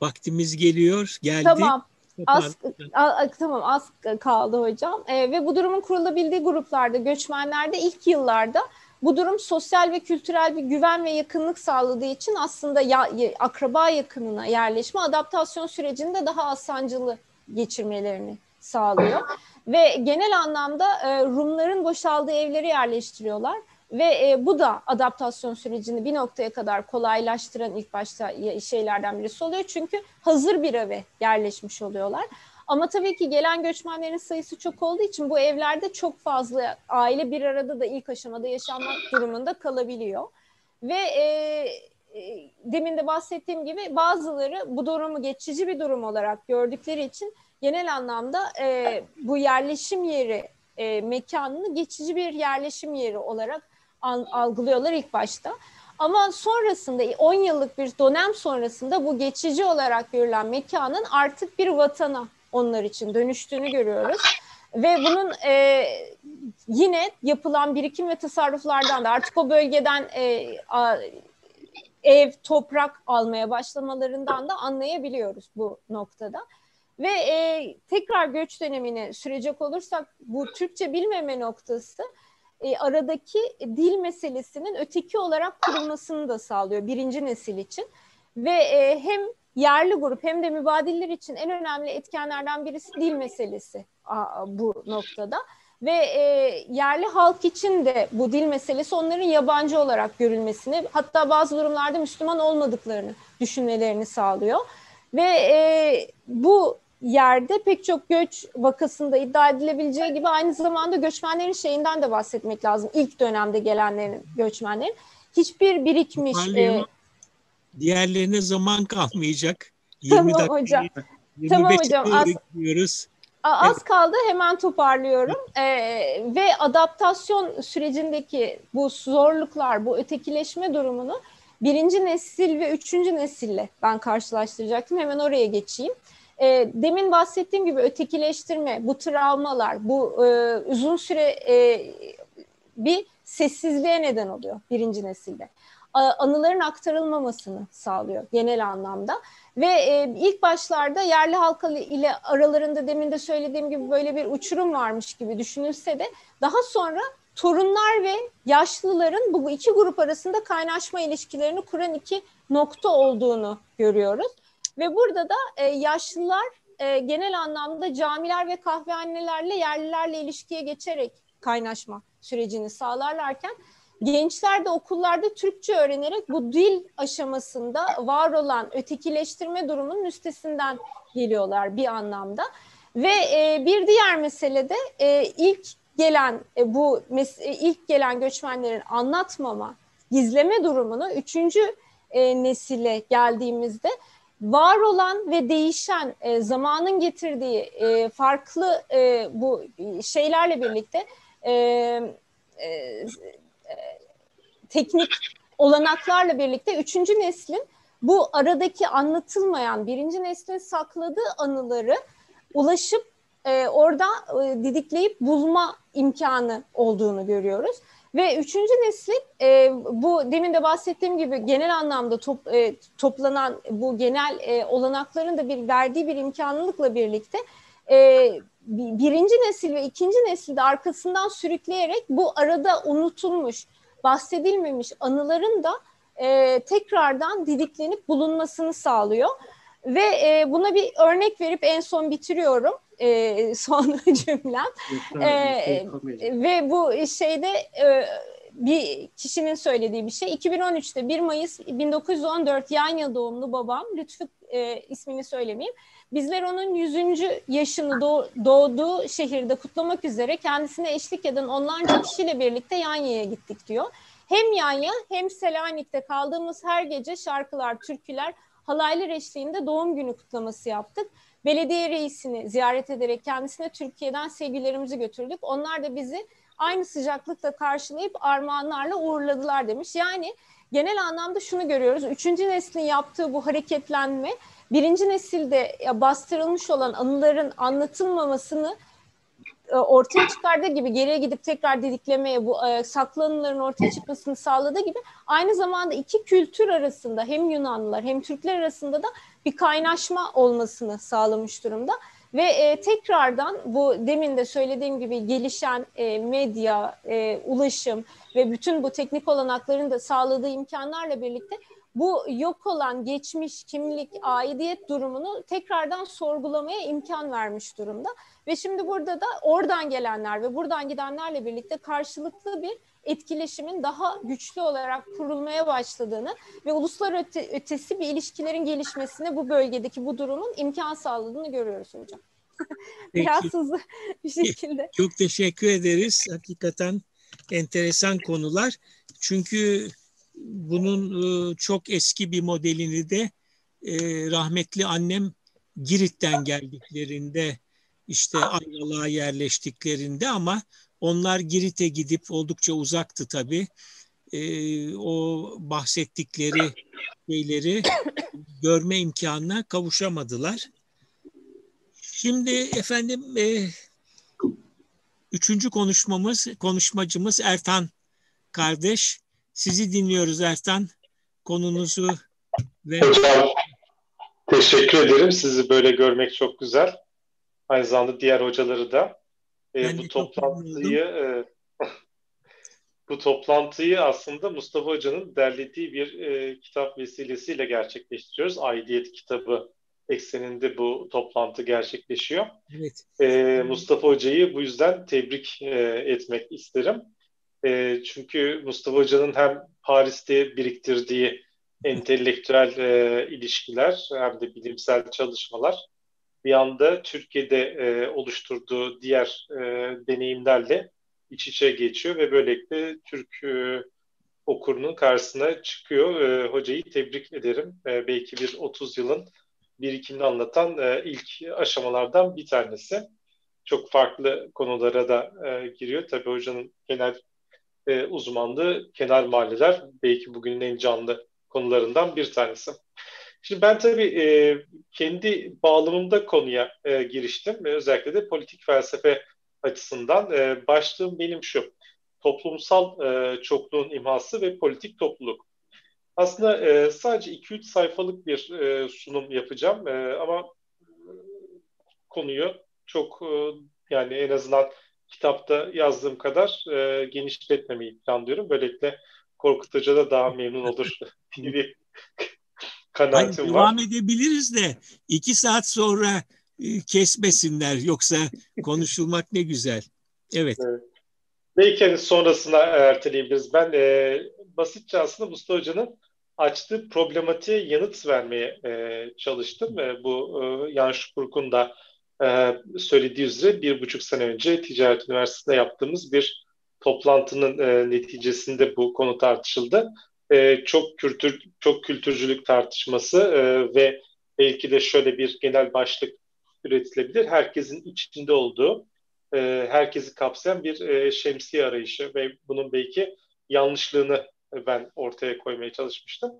vaktimiz geliyor, geldi. Tamam. Az, a, tamam az kaldı hocam e, ve bu durumun kurulabildiği gruplarda göçmenlerde ilk yıllarda bu durum sosyal ve kültürel bir güven ve yakınlık sağladığı için aslında ya, akraba yakınına yerleşme adaptasyon sürecinde daha az sancılı geçirmelerini sağlıyor. Ve genel anlamda e, Rumların boşaldığı evleri yerleştiriyorlar. Ve e, bu da adaptasyon sürecini bir noktaya kadar kolaylaştıran ilk başta şeylerden birisi oluyor. Çünkü hazır bir eve yerleşmiş oluyorlar. Ama tabii ki gelen göçmenlerin sayısı çok olduğu için bu evlerde çok fazla aile bir arada da ilk aşamada yaşanmak durumunda kalabiliyor. Ve e, e, demin de bahsettiğim gibi bazıları bu durumu geçici bir durum olarak gördükleri için genel anlamda e, bu yerleşim yeri e, mekanını geçici bir yerleşim yeri olarak an, algılıyorlar ilk başta. Ama sonrasında 10 yıllık bir dönem sonrasında bu geçici olarak görülen mekanın artık bir vatana onlar için dönüştüğünü görüyoruz. Ve bunun e, yine yapılan birikim ve tasarruflardan da artık o bölgeden e, a, ev, toprak almaya başlamalarından da anlayabiliyoruz bu noktada. Ve e, tekrar göç dönemini sürecek olursak bu Türkçe bilmeme noktası e, aradaki dil meselesinin öteki olarak kurulmasını da sağlıyor birinci nesil için. Ve e, hem yerli grup hem de mübadiller için en önemli etkenlerden birisi dil meselesi bu noktada. Ve e, yerli halk için de bu dil meselesi onların yabancı olarak görülmesini hatta bazı durumlarda Müslüman olmadıklarını düşünmelerini sağlıyor. Ve e, bu yerde pek çok göç vakasında iddia edilebileceği gibi aynı zamanda göçmenlerin şeyinden de bahsetmek lazım. İlk dönemde gelenlerin, göçmenlerin hiçbir birikmiş... E, Diğerlerine zaman kalmayacak. [laughs] 20 tamam hocam. 25 tamam hocam. Az, az kaldı hemen toparlıyorum. Ee, ve adaptasyon sürecindeki bu zorluklar, bu ötekileşme durumunu birinci nesil ve üçüncü nesille ben karşılaştıracaktım. Hemen oraya geçeyim. E, demin bahsettiğim gibi ötekileştirme, bu travmalar, bu e, uzun süre e, bir sessizliğe neden oluyor birinci nesilde. Anıların aktarılmamasını sağlıyor genel anlamda. Ve e, ilk başlarda yerli halk ile aralarında demin de söylediğim gibi böyle bir uçurum varmış gibi düşünülse de daha sonra torunlar ve yaşlıların bu iki grup arasında kaynaşma ilişkilerini kuran iki nokta olduğunu görüyoruz. Ve burada da e, yaşlılar e, genel anlamda camiler ve kahvehanelerle yerlilerle ilişkiye geçerek kaynaşma sürecini sağlarlarken gençler de okullarda Türkçe öğrenerek bu dil aşamasında var olan ötekileştirme durumunun üstesinden geliyorlar bir anlamda. Ve e, bir diğer mesele de e, ilk gelen e, bu mes- e, ilk gelen göçmenlerin anlatmama, gizleme durumunu üçüncü e, nesile geldiğimizde var olan ve değişen e, zamanın getirdiği e, farklı e, bu şeylerle birlikte e, e, teknik olanaklarla birlikte üçüncü neslin bu aradaki anlatılmayan birinci neslin sakladığı anıları ulaşıp e, orada e, didikleyip bulma imkanı olduğunu görüyoruz. Ve üçüncü neslin e, bu demin de bahsettiğim gibi genel anlamda top, e, toplanan bu genel e, olanakların da bir verdiği bir imkanlılıkla birlikte e, birinci nesil ve ikinci nesilde arkasından sürükleyerek bu arada unutulmuş, bahsedilmemiş anıların da e, tekrardan didiklenip bulunmasını sağlıyor. Ve e, buna bir örnek verip en son bitiriyorum e, [laughs] son cümlem. E, ve bu şeyde e, bir kişinin söylediği bir şey. 2013'te 1 Mayıs 1914 Yanya doğumlu babam Lütfü e, ismini söylemeyeyim. Bizler onun 100. yaşını doğduğu şehirde kutlamak üzere kendisine eşlik eden onlarca kişiyle birlikte Yanya'ya gittik diyor. Hem Yanya hem Selanik'te kaldığımız her gece şarkılar, türküler, halaylı eşliğinde doğum günü kutlaması yaptık. Belediye reisini ziyaret ederek kendisine Türkiye'den sevgilerimizi götürdük. Onlar da bizi aynı sıcaklıkla karşılayıp armağanlarla uğurladılar demiş. Yani genel anlamda şunu görüyoruz. Üçüncü neslin yaptığı bu hareketlenme birinci nesilde bastırılmış olan anıların anlatılmamasını e, ortaya çıkardığı gibi geriye gidip tekrar dediklemeye bu e, saklanıların ortaya çıkmasını sağladığı gibi aynı zamanda iki kültür arasında hem Yunanlılar hem Türkler arasında da bir kaynaşma olmasını sağlamış durumda. Ve e, tekrardan bu demin de söylediğim gibi gelişen e, medya, e, ulaşım ve bütün bu teknik olanakların da sağladığı imkanlarla birlikte bu yok olan geçmiş kimlik, aidiyet durumunu tekrardan sorgulamaya imkan vermiş durumda. Ve şimdi burada da oradan gelenler ve buradan gidenlerle birlikte karşılıklı bir etkileşimin daha güçlü olarak kurulmaya başladığını ve uluslar ötesi bir ilişkilerin gelişmesine bu bölgedeki bu durumun imkan sağladığını görüyoruz hocam. [laughs] Biraz Peki. hızlı bir şekilde. Çok teşekkür ederiz. Hakikaten enteresan konular. Çünkü bunun e, çok eski bir modelini de e, rahmetli annem Girit'ten geldiklerinde işte Ayvalık'a yerleştiklerinde ama onlar Girit'e gidip oldukça uzaktı tabii. E, o bahsettikleri şeyleri görme imkanına kavuşamadılar. Şimdi efendim e, üçüncü konuşmamız, konuşmacımız Ertan kardeş. Sizi dinliyoruz Ertan. Konunuzu ve... Hocam teşekkür ederim. Sizi böyle görmek çok güzel. Aynı zamanda diğer hocaları da. E, bu toplantıyı e, bu toplantıyı aslında Mustafa Hoca'nın derlediği bir e, kitap vesilesiyle gerçekleştiriyoruz. Aidiyet kitabı ekseninde bu toplantı gerçekleşiyor. Evet. E, Mustafa Hoca'yı bu yüzden tebrik e, etmek isterim. E, çünkü Mustafa Hoca'nın hem Paris'te biriktirdiği entelektüel e, ilişkiler hem de bilimsel çalışmalar bir anda Türkiye'de e, oluşturduğu diğer e, deneyimlerle iç içe geçiyor ve böylelikle Türk e, okurunun karşısına çıkıyor. E, hocayı tebrik ederim. E, belki bir 30 yılın birikimini anlatan e, ilk aşamalardan bir tanesi. Çok farklı konulara da e, giriyor. Tabii hocanın genel e, uzmanlığı kenar mahalleler belki bugünün en canlı konularından bir tanesi. Şimdi ben tabii e, kendi bağlamımda konuya e, giriştim özellikle de politik felsefe açısından e, başlığım benim şu. Toplumsal e, çokluğun imhası ve politik topluluk. Aslında e, sadece 2-3 sayfalık bir e, sunum yapacağım e, ama konuyu çok e, yani en azından kitapta yazdığım kadar e, genişletmemeyi planlıyorum. Böylelikle Korkut Hoca da daha memnun olur [laughs] [laughs] diye kanaatim Hayır, devam var. edebiliriz de iki saat sonra e, kesmesinler. Yoksa konuşulmak ne güzel. Evet. evet. Belki hani sonrasına erteleyebiliriz. Ben e, basitçe aslında Mustafa Hoca'nın açtığı problematiğe yanıt vermeye e, çalıştım. E, bu e, Jan da e, söylediği üzere bir buçuk sene önce Ticaret Üniversitesi'nde yaptığımız bir toplantının e, neticesinde bu konu tartışıldı. E, çok kültür çok kültürcülük tartışması e, ve belki de şöyle bir genel başlık üretilebilir. Herkesin içinde olduğu, herkesi kapsayan bir şemsiye arayışı ve bunun belki yanlışlığını ben ortaya koymaya çalışmıştım.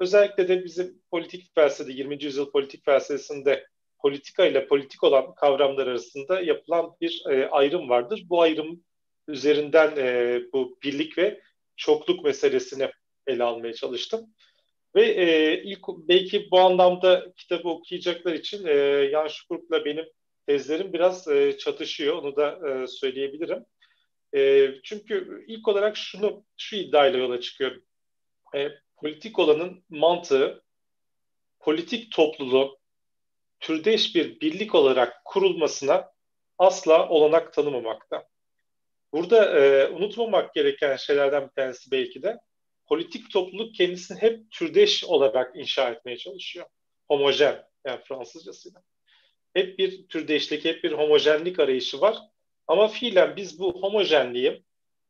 Özellikle de bizim politik felsefede, 20. yüzyıl politik felsefesinde politika ile politik olan kavramlar arasında yapılan bir e, ayrım vardır. Bu ayrım üzerinden e, bu birlik ve çokluk meselesini ele almaya çalıştım. Ve e, ilk belki bu anlamda kitabı okuyacaklar için e, Jan Schubert'la benim tezlerim biraz e, çatışıyor. Onu da e, söyleyebilirim. E, çünkü ilk olarak şunu şu iddiayla yola çıkıyorum. E, politik olanın mantığı politik topluluğu türdeş bir birlik olarak kurulmasına asla olanak tanımamakta. Burada e, unutmamak gereken şeylerden bir tanesi belki de politik topluluk kendisini hep türdeş olarak inşa etmeye çalışıyor. Homojen yani Fransızcasıyla. Hep bir türdeşlik, hep bir homojenlik arayışı var. Ama fiilen biz bu homojenliği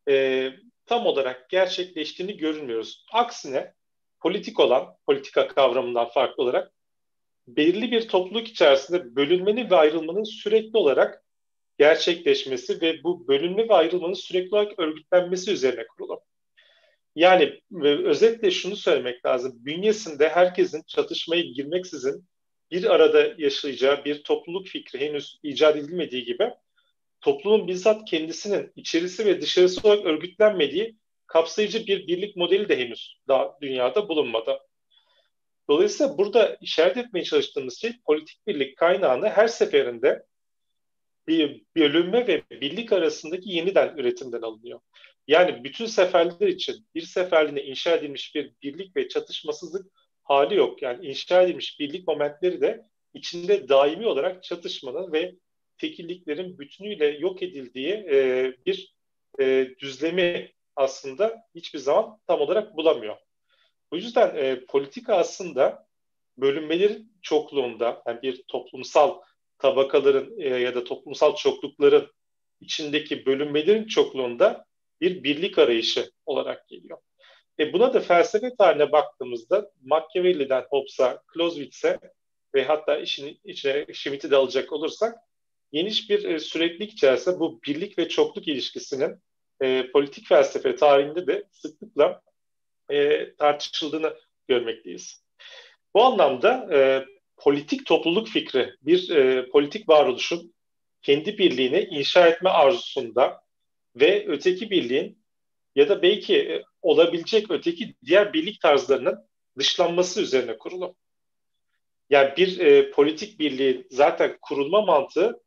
e, tam olarak gerçekleştiğini görmüyoruz. Aksine politik olan, politika kavramından farklı olarak belirli bir topluluk içerisinde bölünmenin ve ayrılmanın sürekli olarak gerçekleşmesi ve bu bölünme ve ayrılmanın sürekli olarak örgütlenmesi üzerine kurulu. Yani özetle şunu söylemek lazım. Bünyesinde herkesin çatışmaya girmeksizin bir arada yaşayacağı bir topluluk fikri henüz icat edilmediği gibi toplumun bizzat kendisinin içerisi ve dışarısı olarak örgütlenmediği kapsayıcı bir birlik modeli de henüz daha dünyada bulunmadı. Dolayısıyla burada işaret etmeye çalıştığımız şey politik birlik kaynağını her seferinde bir bölünme ve birlik arasındaki yeniden üretimden alınıyor. Yani bütün seferler için bir seferliğine inşa edilmiş bir birlik ve çatışmasızlık hali yok. Yani inşa edilmiş birlik momentleri de içinde daimi olarak çatışmanın ve tekilliklerin bütünüyle yok edildiği e, bir e, düzlemi aslında hiçbir zaman tam olarak bulamıyor. O yüzden e, politika aslında bölünmelerin çokluğunda yani bir toplumsal tabakaların e, ya da toplumsal çoklukların içindeki bölünmelerin çokluğunda bir birlik arayışı olarak geliyor. E buna da felsefe tarihine baktığımızda Machiavelli'den Hobbes'a, Clausewitz'e ve hatta işin içine Schmitt'i de alacak olursak geniş bir e, süreklilik içerisinde bu birlik ve çokluk ilişkisinin e, politik felsefe tarihinde de sıklıkla e, tartışıldığını görmekteyiz. Bu anlamda e, politik topluluk fikri bir e, politik varoluşun kendi birliğini inşa etme arzusunda ve öteki birliğin ya da belki e, olabilecek öteki diğer birlik tarzlarının dışlanması üzerine kurulu. Yani bir e, politik birliğin zaten kurulma mantığı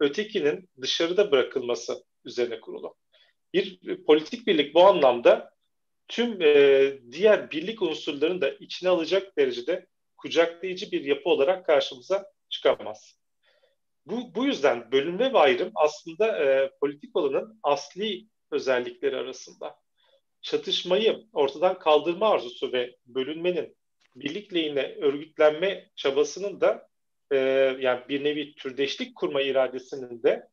ötekinin dışarıda bırakılması üzerine kurulu. Bir e, politik birlik bu anlamda tüm e, diğer birlik unsurlarını da içine alacak derecede kucaklayıcı bir yapı olarak karşımıza çıkamaz. Bu, bu yüzden bölünme ve ayrım aslında e, politik olanın asli özellikleri arasında. Çatışmayı ortadan kaldırma arzusu ve bölünmenin birlik lehine örgütlenme çabasının da e, yani bir nevi türdeşlik kurma iradesinin de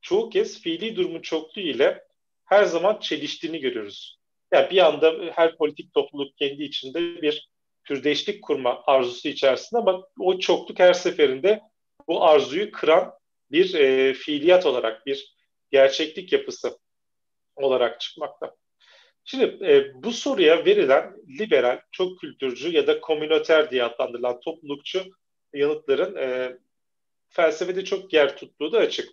çoğu kez fiili durumun çokluğu ile her zaman çeliştiğini görüyoruz. Yani bir anda her politik topluluk kendi içinde bir türdeşlik kurma arzusu içerisinde ama o çokluk her seferinde bu arzuyu kıran bir e, fiiliyat olarak, bir gerçeklik yapısı olarak çıkmakta. Şimdi e, bu soruya verilen liberal, çok kültürcü ya da komüniter diye adlandırılan toplulukçu yanıtların e, felsefede çok yer tuttuğu da açık.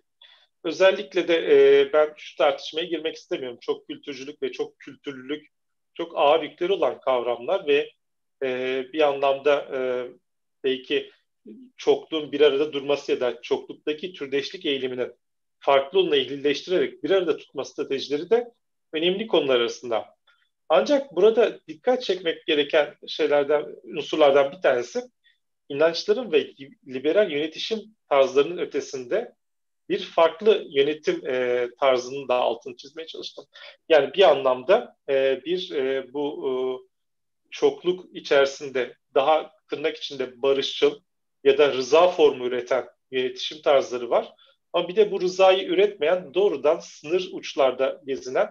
Özellikle de e, ben şu tartışmaya girmek istemiyorum. Çok kültürcülük ve çok kültürlülük çok ağır yükleri olan kavramlar ve e, bir anlamda e, belki çokluğun bir arada durması ya da çokluktaki türdeşlik eğiliminin farklılığını ehlileştirerek bir arada tutma stratejileri de önemli konular arasında. Ancak burada dikkat çekmek gereken şeylerden, unsurlardan bir tanesi inançların ve liberal yönetişim tarzlarının ötesinde bir farklı yönetim e, tarzının da altını çizmeye çalıştım. Yani bir anlamda e, bir e, bu e, çokluk içerisinde daha tırnak içinde barışçıl ya da rıza formu üreten yönetişim tarzları var. Ama bir de bu rızayı üretmeyen doğrudan sınır uçlarda gezinen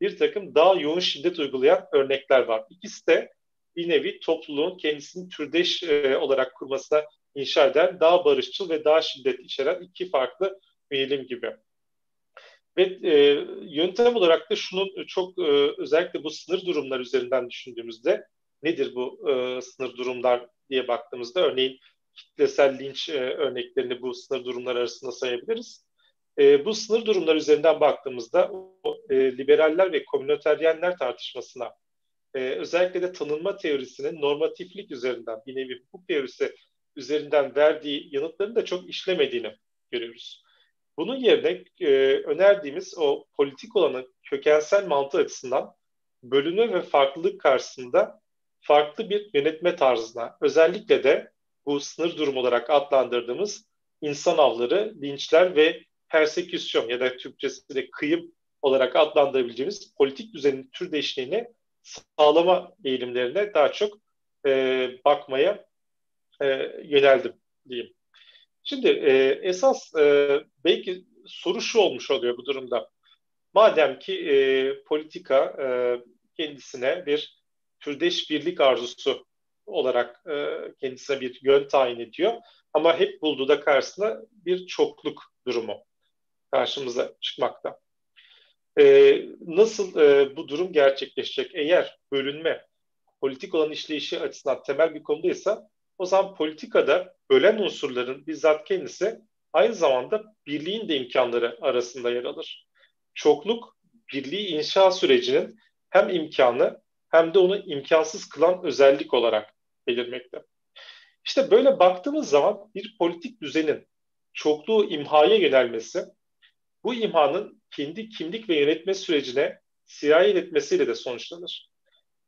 bir takım daha yoğun şiddet uygulayan örnekler var. İkisi de bir nevi topluluğun kendisini türdeş e, olarak kurmasına inşa eden daha barışçıl ve daha şiddet içeren iki farklı eğilim gibi. Ve e, yöntem olarak da şunun çok e, özellikle bu sınır durumlar üzerinden düşündüğümüzde nedir bu e, sınır durumlar diye baktığımızda örneğin kitlesel linç e, örneklerini bu sınır durumlar arasında sayabiliriz. E, bu sınır durumlar üzerinden baktığımızda o, e, liberaller ve komünoteryenler tartışmasına e, özellikle de tanınma teorisinin normatiflik üzerinden bir nevi hukuk teorisi üzerinden verdiği yanıtların da çok işlemediğini görüyoruz. Bunun yerine e, önerdiğimiz o politik olanın kökensel mantığı açısından bölünme ve farklılık karşısında farklı bir yönetme tarzına özellikle de bu sınır durum olarak adlandırdığımız insan avları, linçler ve perseküsyon ya da Türkçesi de kıyım olarak adlandırabileceğimiz politik düzenin tür değişikliğini sağlama eğilimlerine daha çok e, bakmaya e, yöneldim diyeyim. Şimdi e, esas e, belki soru şu olmuş oluyor bu durumda. Madem ki e, politika e, kendisine bir türdeş birlik arzusu olarak e, kendisine bir yön tayin ediyor. Ama hep bulduğu da karşısına bir çokluk durumu karşımıza çıkmakta. E, nasıl e, bu durum gerçekleşecek? Eğer bölünme politik olan işleyişi açısından temel bir konudaysa o zaman politikada bölen unsurların bizzat kendisi aynı zamanda birliğin de imkanları arasında yer alır. Çokluk birliği inşa sürecinin hem imkanı hem de onu imkansız kılan özellik olarak belirmekte. İşte böyle baktığımız zaman bir politik düzenin çokluğu imhaya yönelmesi, bu imhanın kendi kimlik ve yönetme sürecine sirayet etmesiyle de sonuçlanır.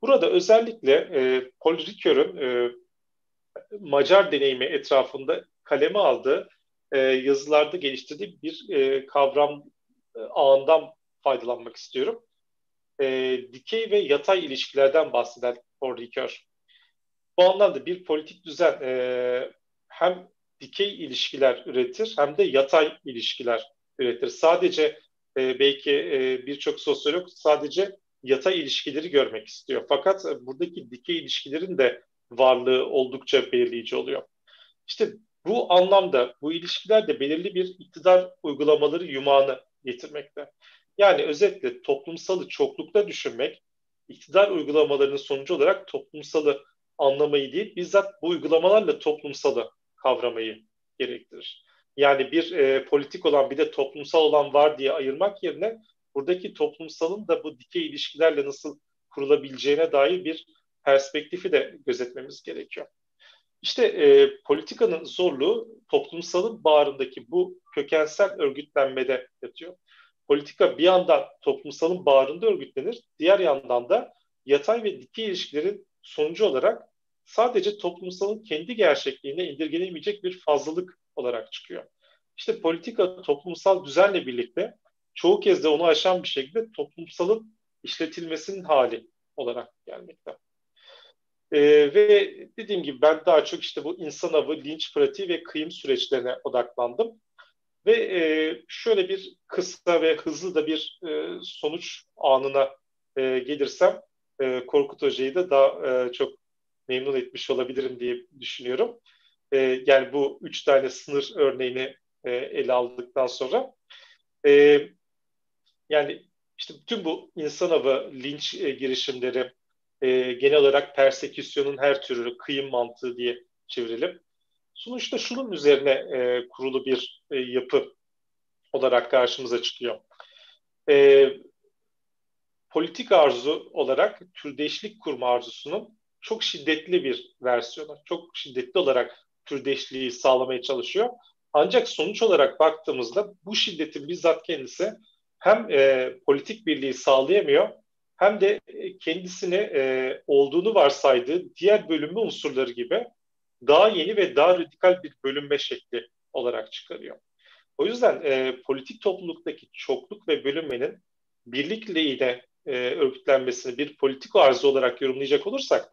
Burada özellikle e, Paul Ricoeur'ün e, Macar deneyimi etrafında kaleme aldığı e, yazılarda geliştirdiği bir e, kavram e, ağından faydalanmak istiyorum. E, dikey ve yatay ilişkilerden bahseden Paul. Bu anlamda bir politik düzen e, hem dikey ilişkiler üretir hem de yatay ilişkiler üretir. Sadece e, belki e, birçok sosyolog sadece yatay ilişkileri görmek istiyor. Fakat e, buradaki dikey ilişkilerin de varlığı oldukça belirleyici oluyor. İşte bu anlamda bu ilişkiler de belirli bir iktidar uygulamaları yumağını getirmekte. Yani özetle toplumsalı çoklukta düşünmek, iktidar uygulamalarının sonucu olarak toplumsalı anlamayı değil, bizzat bu uygulamalarla toplumsalı kavramayı gerektirir. Yani bir e, politik olan bir de toplumsal olan var diye ayırmak yerine buradaki toplumsalın da bu dikey ilişkilerle nasıl kurulabileceğine dair bir perspektifi de gözetmemiz gerekiyor. İşte e, politikanın zorluğu toplumsalın bağrındaki bu kökensel örgütlenmede yatıyor. Politika bir yandan toplumsalın bağrında örgütlenir, diğer yandan da yatay ve dikey ilişkilerin sonucu olarak sadece toplumsalın kendi gerçekliğine indirgenemeyecek bir fazlalık olarak çıkıyor. İşte politika toplumsal düzenle birlikte çoğu kez de onu aşan bir şekilde toplumsalın işletilmesinin hali olarak gelmekte. Ee, ve dediğim gibi ben daha çok işte bu insan avı, linç pratiği ve kıyım süreçlerine odaklandım. Ve e, şöyle bir kısa ve hızlı da bir e, sonuç anına e, gelirsem e, Korkut Hoca'yı da daha e, çok memnun etmiş olabilirim diye düşünüyorum. E, yani bu üç tane sınır örneğini e, ele aldıktan sonra. E, yani işte bütün bu insan avı, linç e, girişimleri, e, genel olarak perseküsyonun her türü kıyım mantığı diye çevirelim. Sonuçta şunun üzerine e, kurulu bir e, yapı olarak karşımıza çıkıyor. E, politik arzu olarak türdeşlik kurma arzusunun çok şiddetli bir versiyonu. Çok şiddetli olarak türdeşliği sağlamaya çalışıyor. Ancak sonuç olarak baktığımızda bu şiddetin bizzat kendisi hem e, politik birliği sağlayamıyor hem de kendisini e, olduğunu varsaydığı diğer bölünme unsurları gibi daha yeni ve daha radikal bir bölünme şekli olarak çıkarıyor. O yüzden e, politik topluluktaki çokluk ve bölünmenin birlikle yine e, örgütlenmesini bir politik arzu olarak yorumlayacak olursak,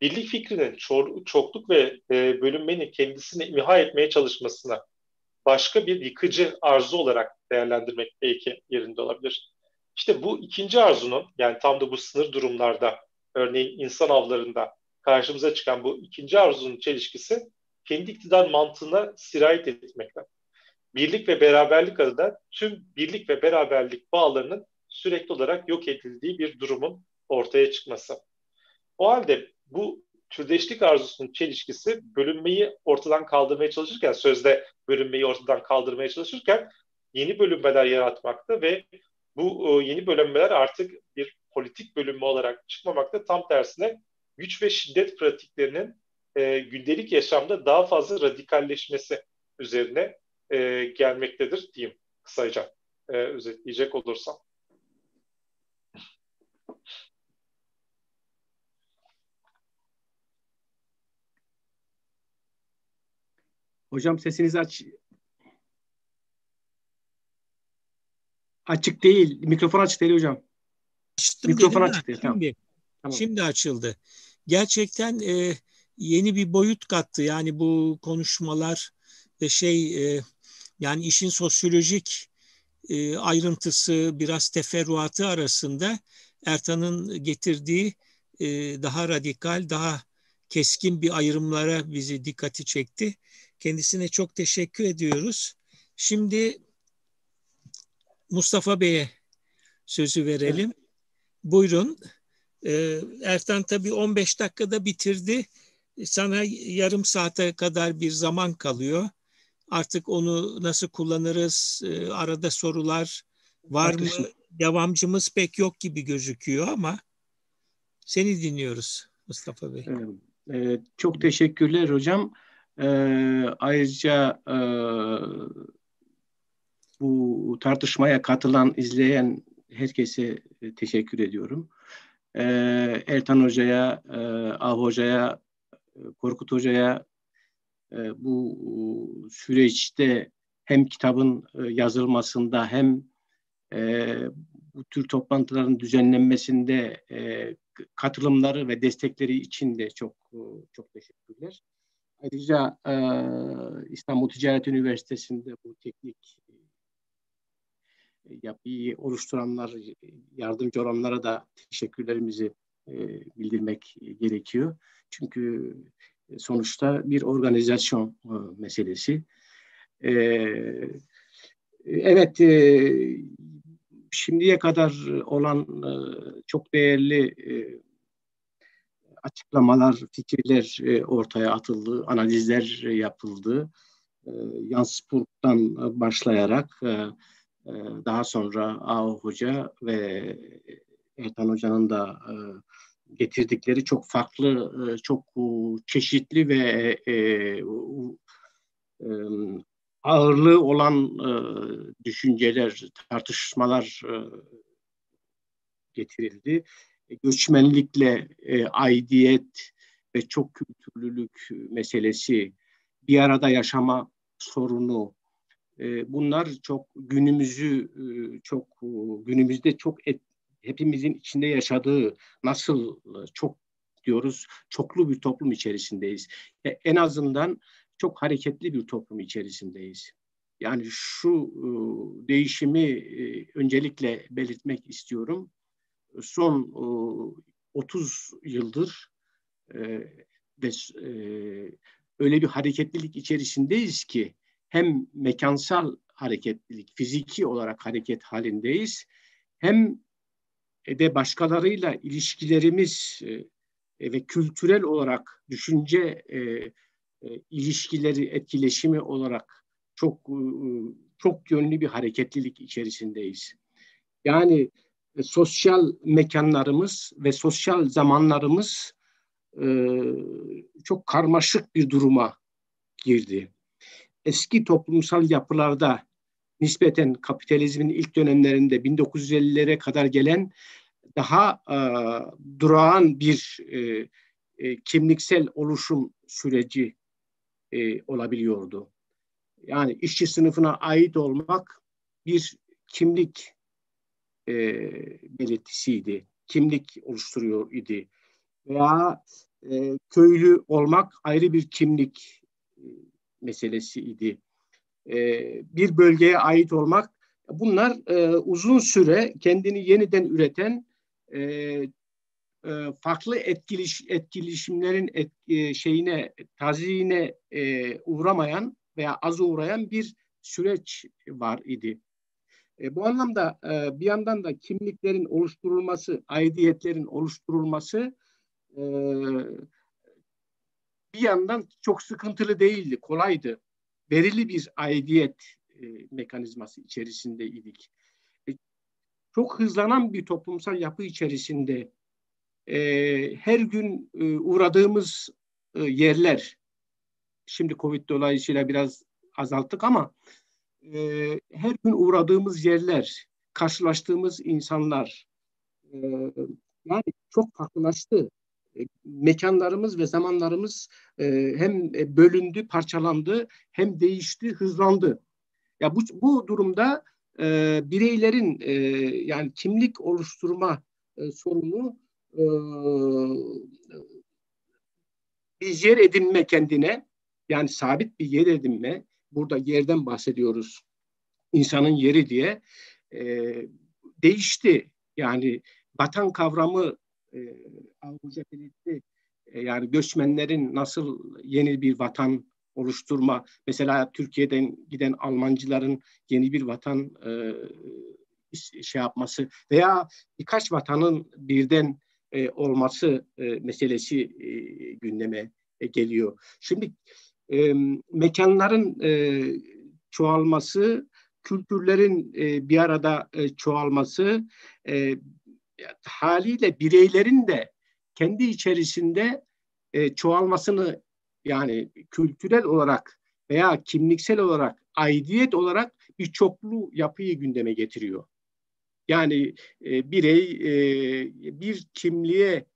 birlik fikrinin çor, çokluk ve e, bölünmenin kendisini imha etmeye çalışmasına başka bir yıkıcı arzu olarak değerlendirmek belki yerinde olabilir. İşte bu ikinci arzunun yani tam da bu sınır durumlarda örneğin insan avlarında karşımıza çıkan bu ikinci arzunun çelişkisi kendi iktidar mantığına sirayet etmekten. Birlik ve beraberlik adına tüm birlik ve beraberlik bağlarının sürekli olarak yok edildiği bir durumun ortaya çıkması. O halde bu türdeşlik arzusunun çelişkisi bölünmeyi ortadan kaldırmaya çalışırken, sözde bölünmeyi ortadan kaldırmaya çalışırken yeni bölünmeler yaratmakta ve bu yeni bölünmeler artık bir politik bölünme olarak çıkmamakta. Tam tersine güç ve şiddet pratiklerinin e, gündelik yaşamda daha fazla radikalleşmesi üzerine e, gelmektedir diyeyim kısaca e, özetleyecek olursam. Hocam sesinizi aç. Açık değil. Mikrofon açık değil hocam. Açtım Mikrofon açık değil. Tamam. Şimdi, tamam. şimdi açıldı. Gerçekten e, yeni bir boyut kattı. Yani bu konuşmalar ve şey e, yani işin sosyolojik e, ayrıntısı biraz teferruatı arasında Ertan'ın getirdiği e, daha radikal, daha keskin bir ayrımlara bizi dikkati çekti. Kendisine çok teşekkür ediyoruz. Şimdi Mustafa Bey'e sözü verelim. Evet. Buyurun. Ee, Ertan tabii 15 dakikada bitirdi. Sana yarım saate kadar bir zaman kalıyor. Artık onu nasıl kullanırız? Ee, arada sorular var mı? Devamcımız pek yok gibi gözüküyor ama seni dinliyoruz Mustafa Bey. Ee, çok teşekkürler hocam. Ee, ayrıca e, bu tartışmaya katılan, izleyen herkese e, teşekkür ediyorum. Ee, Ertan Hoca'ya, e, Ah Hoca'ya, e, Korkut Hoca'ya e, bu süreçte hem kitabın e, yazılmasında hem e, bu tür toplantıların düzenlenmesinde e, katılımları ve destekleri için de çok e, çok teşekkürler. Ayrıca e, İstanbul Ticaret Üniversitesi'nde bu teknik yapıyı oluşturanlar, yardımcı olanlara da teşekkürlerimizi e, bildirmek gerekiyor. Çünkü sonuçta bir organizasyon e, meselesi. E, evet, e, şimdiye kadar olan e, çok değerli e, açıklamalar, fikirler e, ortaya atıldı, analizler yapıldı. E, Yansburg'dan başlayarak e, daha sonra Ağ Hoca ve Ertan Hoca'nın da e, getirdikleri çok farklı, e, çok çeşitli ve e, ağırlığı olan düşünceler, tartışmalar getirildi. Göçmenlikle aidiyet ve çok kültürlülük meselesi, bir arada yaşama sorunu, ee, bunlar çok günümüzü e, çok günümüzde çok et, hepimizin içinde yaşadığı nasıl e, çok diyoruz çoklu bir toplum içerisindeyiz. E, en azından çok hareketli bir toplum içerisindeyiz. Yani şu değişimi öncelikle belirtmek istiyorum. Son 30 yıldır öyle bir hareketlilik içerisindeyiz ki hem mekansal hareketlilik, fiziki olarak hareket halindeyiz. Hem de başkalarıyla ilişkilerimiz e, ve kültürel olarak düşünce e, e, ilişkileri, etkileşimi olarak çok çok yönlü bir hareketlilik içerisindeyiz. Yani sosyal mekanlarımız ve sosyal zamanlarımız çok karmaşık bir duruma girdi eski toplumsal yapılarda nispeten kapitalizmin ilk dönemlerinde 1950'lere kadar gelen daha e, durağan bir e, e, kimliksel oluşum süreci e, olabiliyordu. Yani işçi sınıfına ait olmak bir kimlik e, belirtisiydi. Kimlik oluşturuyor idi. Veya e, köylü olmak ayrı bir kimlik e, meselesiydi. E, bir bölgeye ait olmak bunlar e, uzun süre kendini yeniden üreten e, e, farklı etkiliş, etkileşimlerin et, şeyine taziyine uğramayan veya az uğrayan bir süreç var idi. E, bu anlamda e, bir yandan da kimliklerin oluşturulması, aidiyetlerin oluşturulması e, bir yandan çok sıkıntılı değildi, kolaydı. Verili bir aidiyet e, mekanizması içerisindeydik. E, çok hızlanan bir toplumsal yapı içerisinde e, her gün e, uğradığımız e, yerler, şimdi Covid dolayısıyla biraz azalttık ama e, her gün uğradığımız yerler, karşılaştığımız insanlar e, yani çok farklılaştı. E, mekanlarımız ve zamanlarımız e, hem bölündü, parçalandı, hem değişti, hızlandı. Ya bu, bu durumda e, bireylerin e, yani kimlik oluşturma e, sorunu e, bir yer edinme kendine yani sabit bir yer edinme burada yerden bahsediyoruz insanın yeri diye e, değişti. Yani vatan kavramı e, Hoca belirtti. E, yani göçmenlerin nasıl yeni bir vatan oluşturma, mesela Türkiye'den giden Almancıların yeni bir vatan e, şey yapması veya birkaç vatanın birden e, olması e, meselesi e, gündeme e, geliyor. Şimdi e, mekanların e, çoğalması, kültürlerin e, bir arada e, çoğalması e, haliyle bireylerin de kendi içerisinde e, çoğalmasını yani kültürel olarak veya kimliksel olarak, aidiyet olarak bir çoklu yapıyı gündeme getiriyor. Yani e, birey e, bir kimliğe,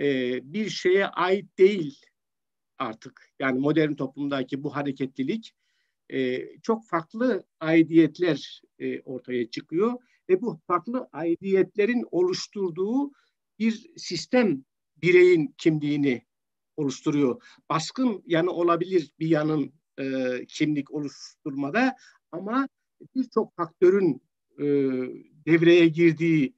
e, bir şeye ait değil artık. Yani modern toplumdaki bu hareketlilik e, çok farklı aidiyetler e, ortaya çıkıyor ve bu farklı aidiyetlerin oluşturduğu bir sistem bireyin kimliğini oluşturuyor. Baskın yanı olabilir bir yanın e, kimlik oluşturmada ama birçok faktörün e, devreye girdiği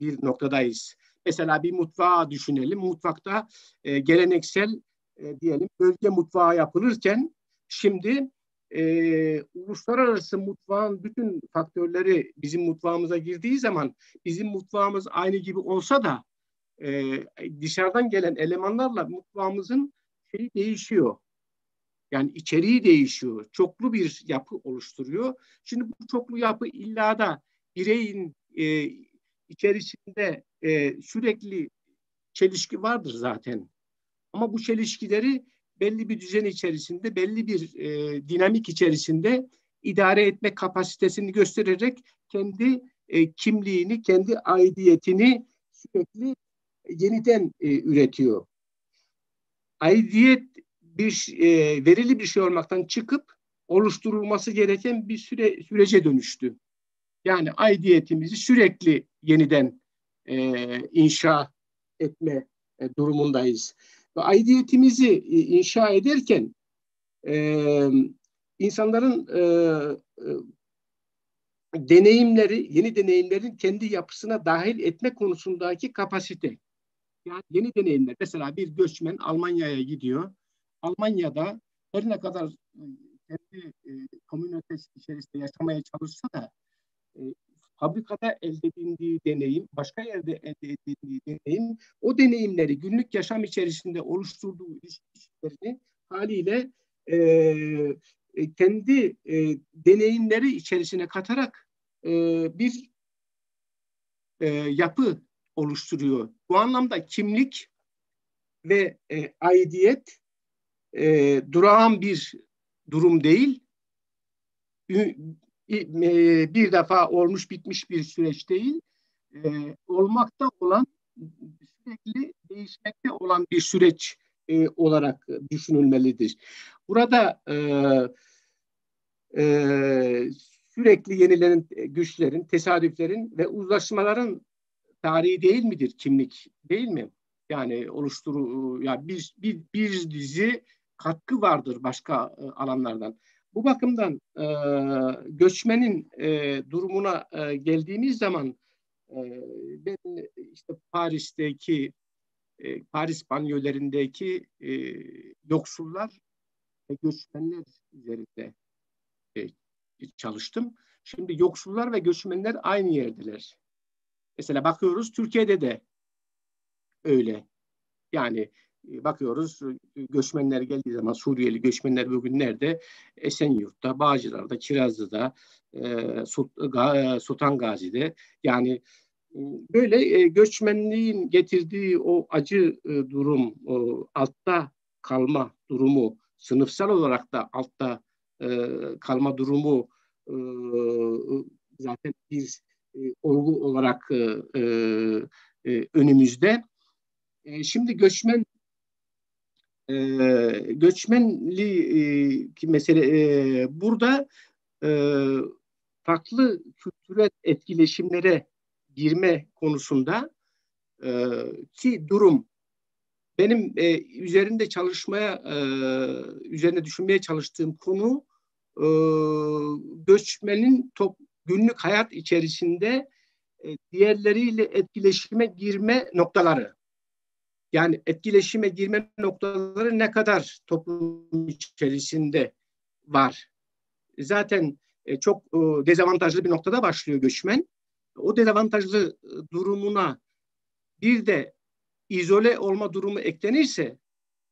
bir noktadayız. Mesela bir mutfağı düşünelim. Mutfakta e, geleneksel e, diyelim bölge mutfağı yapılırken şimdi e, uluslararası mutfağın bütün faktörleri bizim mutfağımıza girdiği zaman bizim mutfağımız aynı gibi olsa da e, dışarıdan gelen elemanlarla mutfağımızın şeyi değişiyor. Yani içeriği değişiyor. Çoklu bir yapı oluşturuyor. Şimdi bu çoklu yapı illa da bireyin e, içerisinde e, sürekli çelişki vardır zaten. Ama bu çelişkileri belli bir düzen içerisinde, belli bir e, dinamik içerisinde idare etme kapasitesini göstererek kendi e, kimliğini, kendi aidiyetini sürekli yeniden e, üretiyor. Aidiyet bir e, verili bir şey olmaktan çıkıp oluşturulması gereken bir süre sürece dönüştü. Yani aidiyetimizi sürekli yeniden e, inşa etme e, durumundayız. Ve aidiyetimizi e, inşa ederken e, insanların e, e, deneyimleri, yeni deneyimlerin kendi yapısına dahil etme konusundaki kapasite. Yani yeni deneyimler. Mesela bir göçmen Almanya'ya gidiyor. Almanya'da her ne kadar e, kendi e, komünitesi içerisinde yaşamaya çalışsa da e, fabrikada elde edildiği deneyim, başka yerde elde edildiği deneyim, o deneyimleri günlük yaşam içerisinde oluşturduğu ilişkilerini haliyle e, kendi e, deneyimleri içerisine katarak e, bir e, yapı oluşturuyor. Bu anlamda kimlik ve e, aidiyet e, durağan bir durum değil, bir defa olmuş bitmiş bir süreç değil, e, olmakta olan sürekli değişmekte olan bir süreç e, olarak düşünülmelidir. Burada e, sürekli yenilenen güçlerin, tesadüflerin ve uzlaşmaların tarihi değil midir kimlik değil mi? Yani oluşturu ya bir, bir, bir dizi katkı vardır başka alanlardan. Bu bakımdan e, göçmenin e, durumuna e, geldiğimiz zaman e, ben işte Paris'teki e, Paris banyolarındaki e, yoksullar ve göçmenler üzerinde e, çalıştım. Şimdi yoksullar ve göçmenler aynı yerdeler. Mesela bakıyoruz Türkiye'de de öyle. Yani bakıyoruz e, göçmenler geldiği zaman Suriyeli göçmenler bugün nerede? Esenyurt'ta, Bağcılar'da, Kirazlı'da, e, Sultan Gazi'de. Yani böyle göçmenliğin getirdiği o acı durum, altta kalma durumu, sınıfsal olarak da altta kalma durumu zaten bir olgu olarak önümüzde. Şimdi göçmen e, göçmenli e, mesele e, burada e, farklı kültürel etkileşimlere girme konusunda e, ki durum benim e, üzerinde çalışmaya e, üzerine düşünmeye çalıştığım konu e, göçmenin top, günlük hayat içerisinde e, diğerleriyle etkileşime girme noktaları. Yani etkileşime girme noktaları ne kadar toplum içerisinde var. Zaten e, çok e, dezavantajlı bir noktada başlıyor göçmen. O dezavantajlı durumuna bir de izole olma durumu eklenirse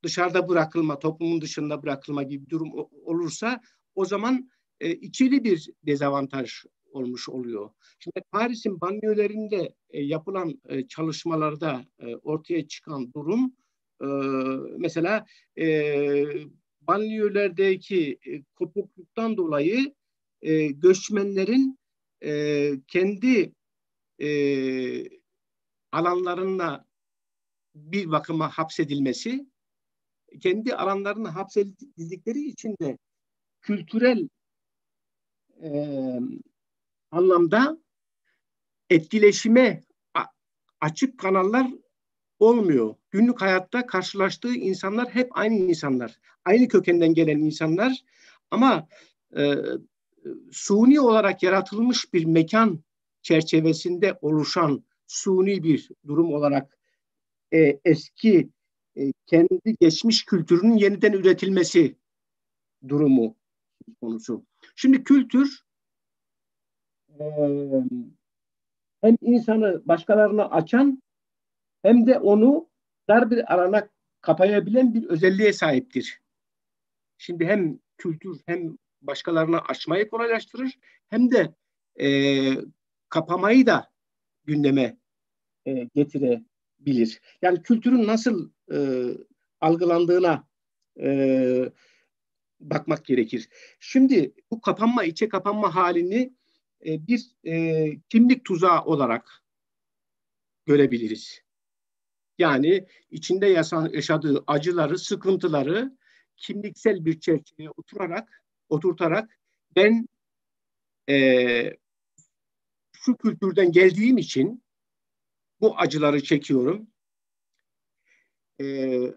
dışarıda bırakılma, toplumun dışında bırakılma gibi bir durum olursa o zaman e, ikili bir dezavantaj olmuş oluyor. Şimdi Paris'in banyolarında e, yapılan e, çalışmalarda e, ortaya çıkan durum e, mesela e, banyolardaki e, kopukluktan dolayı e, göçmenlerin e, kendi e, alanlarına bir bakıma hapsedilmesi, kendi alanlarına hapsedildikleri için de kültürel e, anlamda etkileşime açık kanallar olmuyor. Günlük hayatta karşılaştığı insanlar hep aynı insanlar. Aynı kökenden gelen insanlar ama e, suni olarak yaratılmış bir mekan çerçevesinde oluşan suni bir durum olarak e, eski e, kendi geçmiş kültürünün yeniden üretilmesi durumu konusu. Şimdi kültür hem insanı başkalarına açan hem de onu dar bir alana kapayabilen bir özelliğe sahiptir. Şimdi hem kültür hem başkalarına açmayı kolaylaştırır hem de e, kapamayı da gündeme e, getirebilir. Yani kültürün nasıl e, algılandığına e, bakmak gerekir. Şimdi bu kapanma, içe kapanma halini e, bir e, kimlik tuzağı olarak görebiliriz. Yani içinde yaşadığı acıları, sıkıntıları kimliksel bir çerçeveye oturarak, oturtarak ben e, şu kültürden geldiğim için bu acıları çekiyorum. E, e,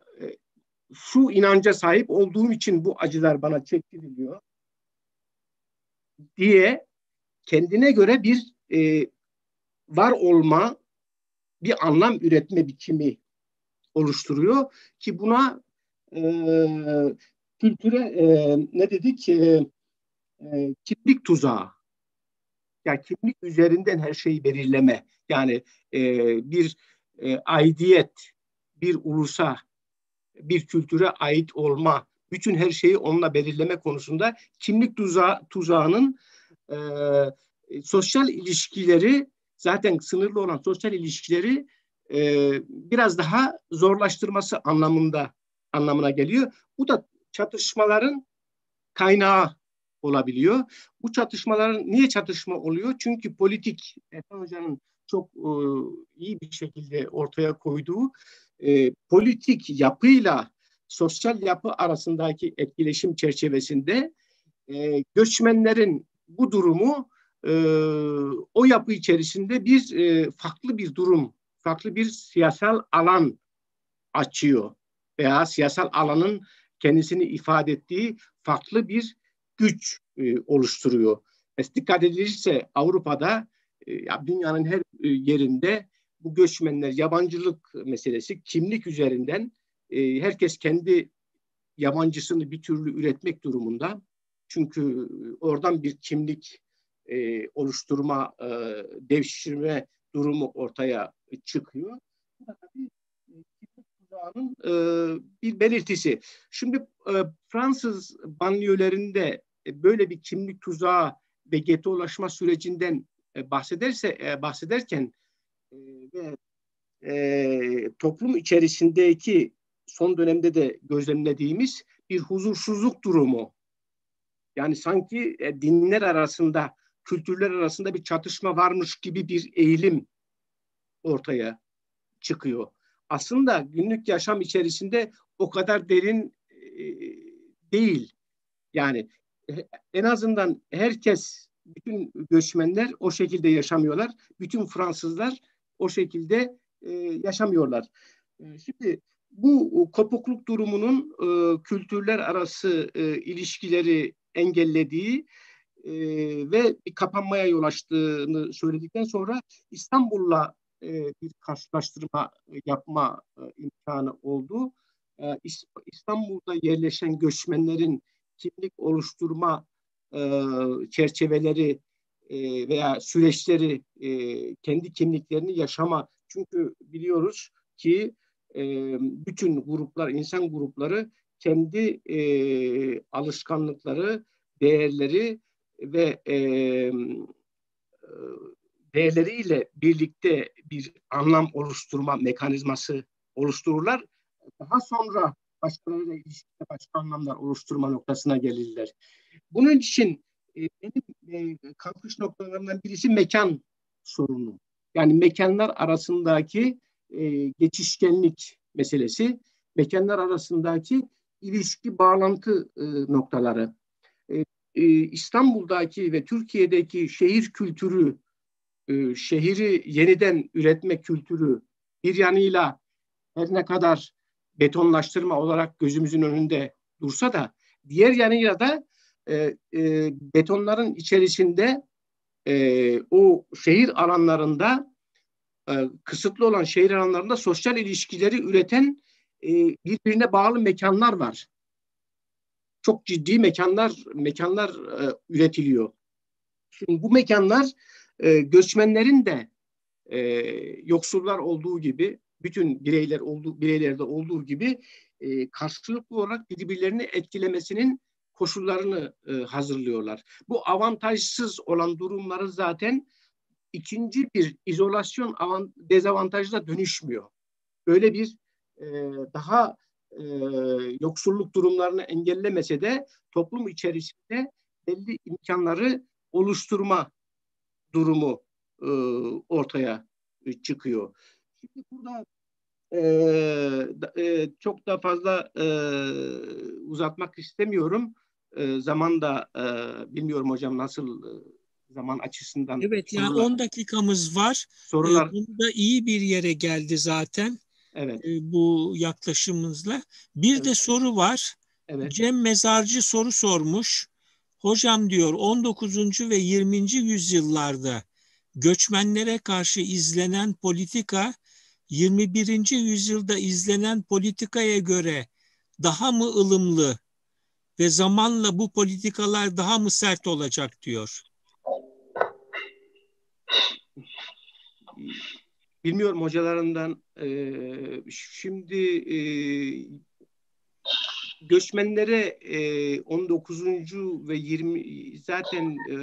şu inanca sahip olduğum için bu acılar bana çektiriliyor diye kendine göre bir e, var olma, bir anlam üretme biçimi oluşturuyor ki buna e, kültüre e, ne dedik e, e, kimlik tuzağı. Yani kimlik üzerinden her şeyi belirleme. Yani e, bir e, aidiyet bir ulusa bir kültüre ait olma bütün her şeyi onunla belirleme konusunda kimlik tuzağı, tuzağının e, sosyal ilişkileri zaten sınırlı olan sosyal ilişkileri e, biraz daha zorlaştırması anlamında anlamına geliyor. Bu da çatışmaların kaynağı olabiliyor. Bu çatışmaların niye çatışma oluyor? Çünkü politik Erkan Hoca'nın çok e, iyi bir şekilde ortaya koyduğu e, politik yapıyla sosyal yapı arasındaki etkileşim çerçevesinde e, göçmenlerin bu durumu e, o yapı içerisinde bir e, farklı bir durum, farklı bir siyasal alan açıyor veya siyasal alanın kendisini ifade ettiği farklı bir güç e, oluşturuyor. Es dikkat edilirse Avrupa'da e, ya dünyanın her e, yerinde bu göçmenler yabancılık meselesi kimlik üzerinden e, herkes kendi yabancısını bir türlü üretmek durumunda. Çünkü oradan bir kimlik e, oluşturma, e, devşirme durumu ortaya çıkıyor. Bu da tabii kimlik tuzağının e, bir belirtisi. Şimdi e, Fransız banliyölerinde e, böyle bir kimlik tuzağı ve getolaşma sürecinden e, bahsederse e, bahsederken e, ve e, toplum içerisindeki son dönemde de gözlemlediğimiz bir huzursuzluk durumu. Yani sanki e, dinler arasında, kültürler arasında bir çatışma varmış gibi bir eğilim ortaya çıkıyor. Aslında günlük yaşam içerisinde o kadar derin e, değil. Yani e, en azından herkes, bütün göçmenler o şekilde yaşamıyorlar. Bütün Fransızlar o şekilde e, yaşamıyorlar. E, şimdi bu kopukluk durumunun e, kültürler arası e, ilişkileri engellediği e, ve bir kapanmaya yol açtığını söyledikten sonra İstanbul'la e, bir karşılaştırma yapma e, imkanı oldu. E, İstanbul'da yerleşen göçmenlerin kimlik oluşturma e, çerçeveleri e, veya süreçleri e, kendi kimliklerini yaşama. Çünkü biliyoruz ki e, bütün gruplar, insan grupları kendi e, alışkanlıkları, değerleri ve e, değerleriyle birlikte bir anlam oluşturma mekanizması oluştururlar. Daha sonra başkalarıyla ilişkide başka anlamlar oluşturma noktasına gelirler. Bunun için e, benim e, kalkış noktalarından birisi mekan sorunu. Yani mekanlar arasındaki e, geçişkenlik meselesi, mekanlar arasındaki ilişki bağlantı e, noktaları. E, e, İstanbul'daki ve Türkiye'deki şehir kültürü, e, şehri yeniden üretme kültürü bir yanıyla her ne kadar betonlaştırma olarak gözümüzün önünde dursa da diğer yanıyla da e, e, betonların içerisinde e, o şehir alanlarında e, kısıtlı olan şehir alanlarında sosyal ilişkileri üreten e, birbirine bağlı mekanlar var. Çok ciddi mekanlar mekanlar e, üretiliyor. Şimdi bu mekanlar e, göçmenlerin de yoksullar olduğu gibi bütün bireyler olduğu bireylerde olduğu gibi karşılıklı olarak birbirlerini etkilemesinin koşullarını hazırlıyorlar. Bu avantajsız olan durumları zaten ikinci bir izolasyon avant dezavantajına dönüşmüyor. Böyle bir e, daha e, yoksulluk durumlarını engellemese de toplum içerisinde belli imkanları oluşturma durumu e, ortaya çıkıyor. Şimdi burada e, e, çok da fazla e, uzatmak istemiyorum. E, zaman da e, bilmiyorum hocam nasıl e, zaman açısından. Evet sorular, yani 10 dakikamız var. Sorular. E, bunda iyi bir yere geldi zaten. Evet. E, bu yaklaşımımızla. Bir evet. de soru var. Evet. Cem Mezarcı soru sormuş. Hocam diyor 19. ve 20. yüzyıllarda göçmenlere karşı izlenen politika 21. yüzyılda izlenen politikaya göre daha mı ılımlı ve zamanla bu politikalar daha mı sert olacak diyor. Bilmiyorum hocalarından e, şimdi e, göçmenlere e, 19. ve 20 zaten e,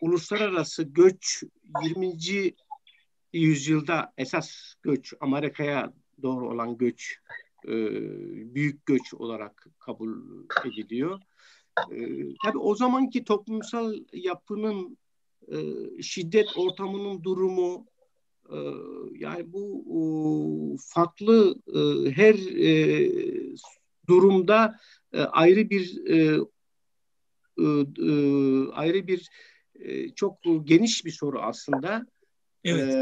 uluslararası göç 20. yüzyılda esas göç Amerika'ya doğru olan göç e, büyük göç olarak kabul ediliyor. E, tabii o zamanki toplumsal yapının e, şiddet ortamının durumu, e, yani bu farklı e, her e, durumda ayrı bir ayrı bir çok geniş bir soru aslında. Evet.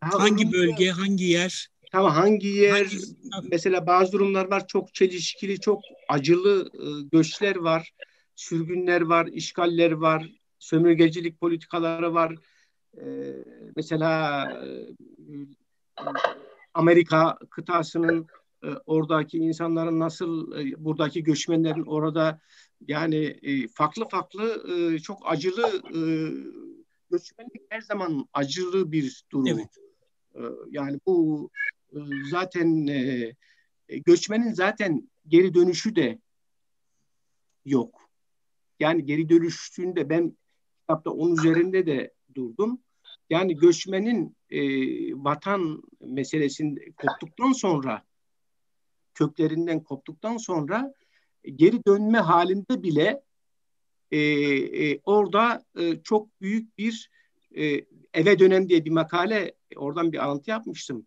hangi durumda, bölge, hangi yer? Tamam hangi yer? Hangi, mesela bazı durumlar var çok çelişkili, çok acılı göçler var, sürgünler var, işgaller var, sömürgecilik politikaları var ee, mesela e, Amerika kıtasının e, oradaki insanların nasıl e, buradaki göçmenlerin orada yani farklı farklı çok acılı göçmenlik her zaman acılı bir durum. Evet. Yani bu zaten göçmenin zaten geri dönüşü de yok. Yani geri dönüştüğünde ben kitapta onun üzerinde de durdum. Yani göçmenin e, vatan meselesinde koptuktan sonra köklerinden koptuktan sonra geri dönme halinde bile e, e, orada e, çok büyük bir e, eve dönem diye bir makale oradan bir alıntı yapmıştım.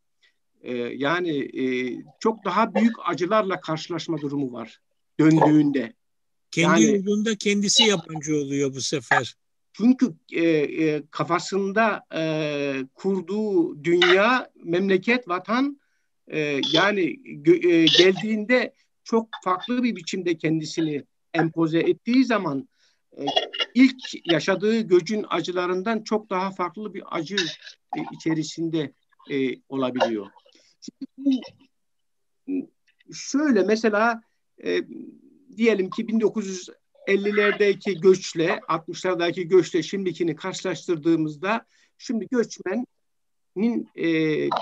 E, yani e, çok daha büyük acılarla karşılaşma durumu var döndüğünde. Kendi yani, yurdunda kendisi yabancı oluyor bu sefer. Çünkü e, e, kafasında e, kurduğu dünya, memleket, vatan e, yani e, geldiğinde çok farklı bir biçimde kendisini empoze ettiği zaman e, ilk yaşadığı göcün acılarından çok daha farklı bir acı e, içerisinde e, olabiliyor. Şimdi bu şöyle mesela e, diyelim ki 1900 50'lerdeki göçle 60'lardaki göçle şimdikini karşılaştırdığımızda şimdi göçmenin e,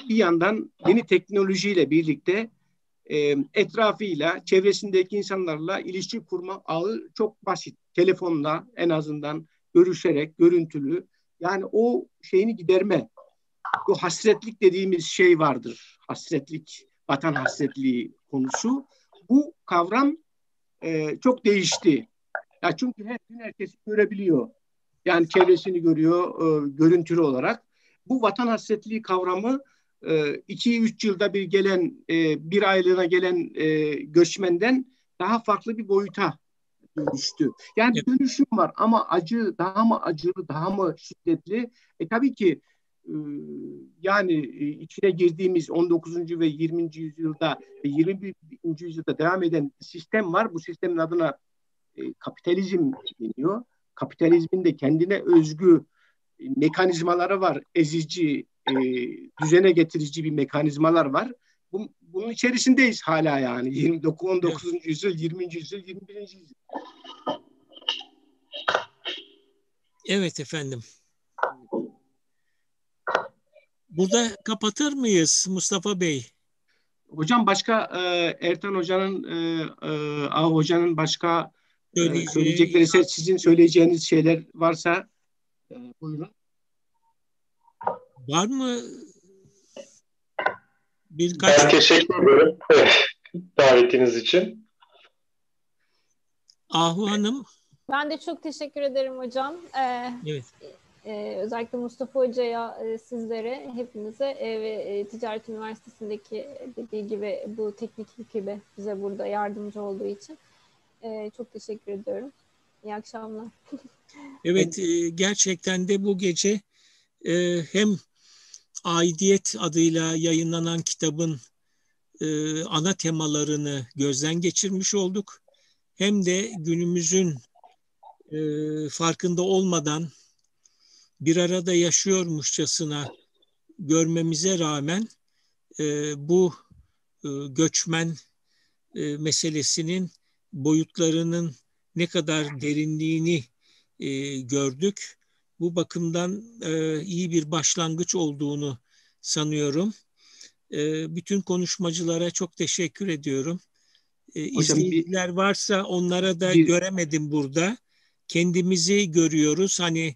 bir yandan yeni teknolojiyle birlikte e, etrafıyla, çevresindeki insanlarla ilişki kurma ağı çok basit. Telefonla en azından görüşerek, görüntülü. Yani o şeyini giderme. Bu hasretlik dediğimiz şey vardır. Hasretlik, vatan hasretliği konusu. Bu kavram e, çok değişti. Ya çünkü her gün herkes görebiliyor. Yani çevresini görüyor e, görüntülü olarak. Bu vatan hasretliği kavramı 2-3 e, yılda bir gelen, e, bir aylığına gelen e, göçmenden daha farklı bir boyuta dönüştü. Yani dönüşüm var ama acı daha mı acılı, daha mı şiddetli? E tabii ki yani e, içine girdiğimiz 19. ve 20. yüzyılda ve 21. yüzyılda devam eden sistem var. Bu sistemin adına e, kapitalizm deniyor. Kapitalizmin de kendine özgü e, mekanizmaları var. Ezici, e, düzene getirici bir mekanizmalar var. Bu, bunun içerisindeyiz hala yani. [laughs] 29, 19. Evet. yüzyıl, 20. yüzyıl, 21. yüzyıl. Evet efendim. Burada kapatır mıyız Mustafa Bey? Hocam başka e, Ertan Hoca'nın, e, e, Av Hoca'nın başka Söyleyeceği... Söyleyecekleri ise sizin söyleyeceğiniz şeyler varsa e, buyurun. Var mı birkaç... Ben teşekkür ederim davetiniz için. Ahu Hanım. Ben de çok teşekkür ederim hocam. Ee, evet. E, özellikle Mustafa Hoca'ya, e, sizlere, hepinize e, ve e, Ticaret Üniversitesi'ndeki dediği gibi bu teknik ekibe bize burada yardımcı olduğu için. E, çok teşekkür ediyorum. İyi akşamlar. [laughs] evet e, gerçekten de bu gece e, hem Aidiyet adıyla yayınlanan kitabın e, ana temalarını gözden geçirmiş olduk. Hem de günümüzün e, farkında olmadan bir arada yaşıyormuşçasına görmemize rağmen e, bu e, göçmen e, meselesinin boyutlarının ne kadar derinliğini e, gördük. Bu bakımdan e, iyi bir başlangıç olduğunu sanıyorum. E, bütün konuşmacılara çok teşekkür ediyorum. E, izleyiciler varsa onlara da bir, göremedim burada. Kendimizi görüyoruz. Hani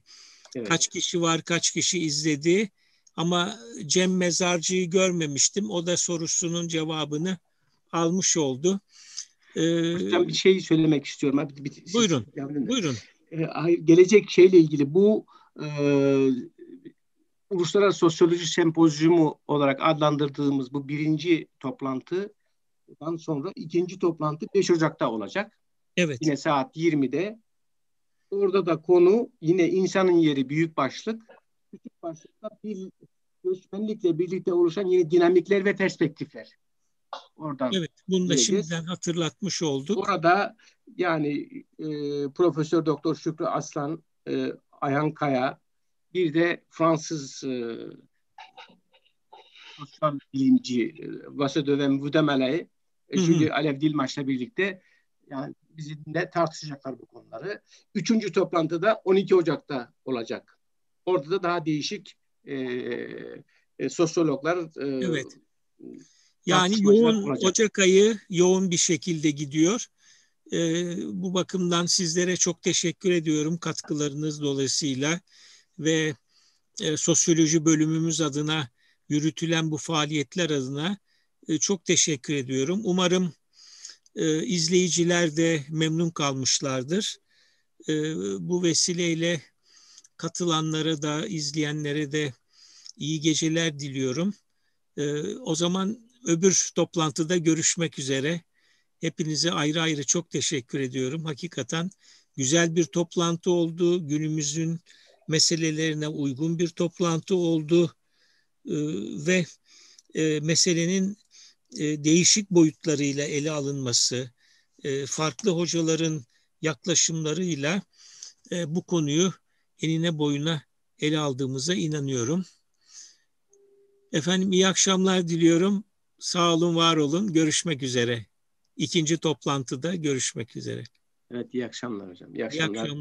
evet. kaç kişi var, kaç kişi izledi. Ama Cem Mezarcı'yı görmemiştim. O da sorusunun cevabını almış oldu. Ee, bir şey söylemek istiyorum. Abi, bir, buyurun. Siz, buyurun. Ee, gelecek şeyle ilgili bu e, Uluslararası Sosyoloji Sempozyumu olarak adlandırdığımız bu birinci toplantıdan sonra ikinci toplantı 5 Ocak'ta olacak. Evet. Yine saat 20'de. Orada da konu yine insanın yeri büyük başlık. Küçük başlıkta bir göçmenlikle birlikte oluşan yeni dinamikler ve perspektifler. Oradan evet, bunu da şimdiden hatırlatmış olduk. Orada yani e, Profesör Doktor Şükrü Aslan, e, Ayhan Kaya, bir de Fransız e, sosyal bilimci e, Vasö ve Vudemele, e, Julie Alev Dilmaç'la birlikte yani bizimle tartışacaklar bu konuları. Üçüncü toplantıda 12 Ocak'ta olacak. Orada da daha değişik e, e, sosyologlar e, evet. Yani yoğun olacak. Ocak ayı yoğun bir şekilde gidiyor. Ee, bu bakımdan sizlere çok teşekkür ediyorum katkılarınız dolayısıyla ve e, sosyoloji bölümümüz adına yürütülen bu faaliyetler adına e, çok teşekkür ediyorum. Umarım e, izleyiciler de memnun kalmışlardır. E, bu vesileyle katılanlara da izleyenlere de iyi geceler diliyorum. E, o zaman öbür toplantıda görüşmek üzere. Hepinize ayrı ayrı çok teşekkür ediyorum. Hakikaten güzel bir toplantı oldu. Günümüzün meselelerine uygun bir toplantı oldu. Ee, ve e, meselenin e, değişik boyutlarıyla ele alınması, e, farklı hocaların yaklaşımlarıyla bu konuyu enine boyuna ele aldığımıza inanıyorum. Efendim iyi akşamlar diliyorum. Sağ olun, var olun. Görüşmek üzere. İkinci toplantıda görüşmek üzere. Evet, iyi akşamlar hocam. İyi akşamlar. İyi akşamlar.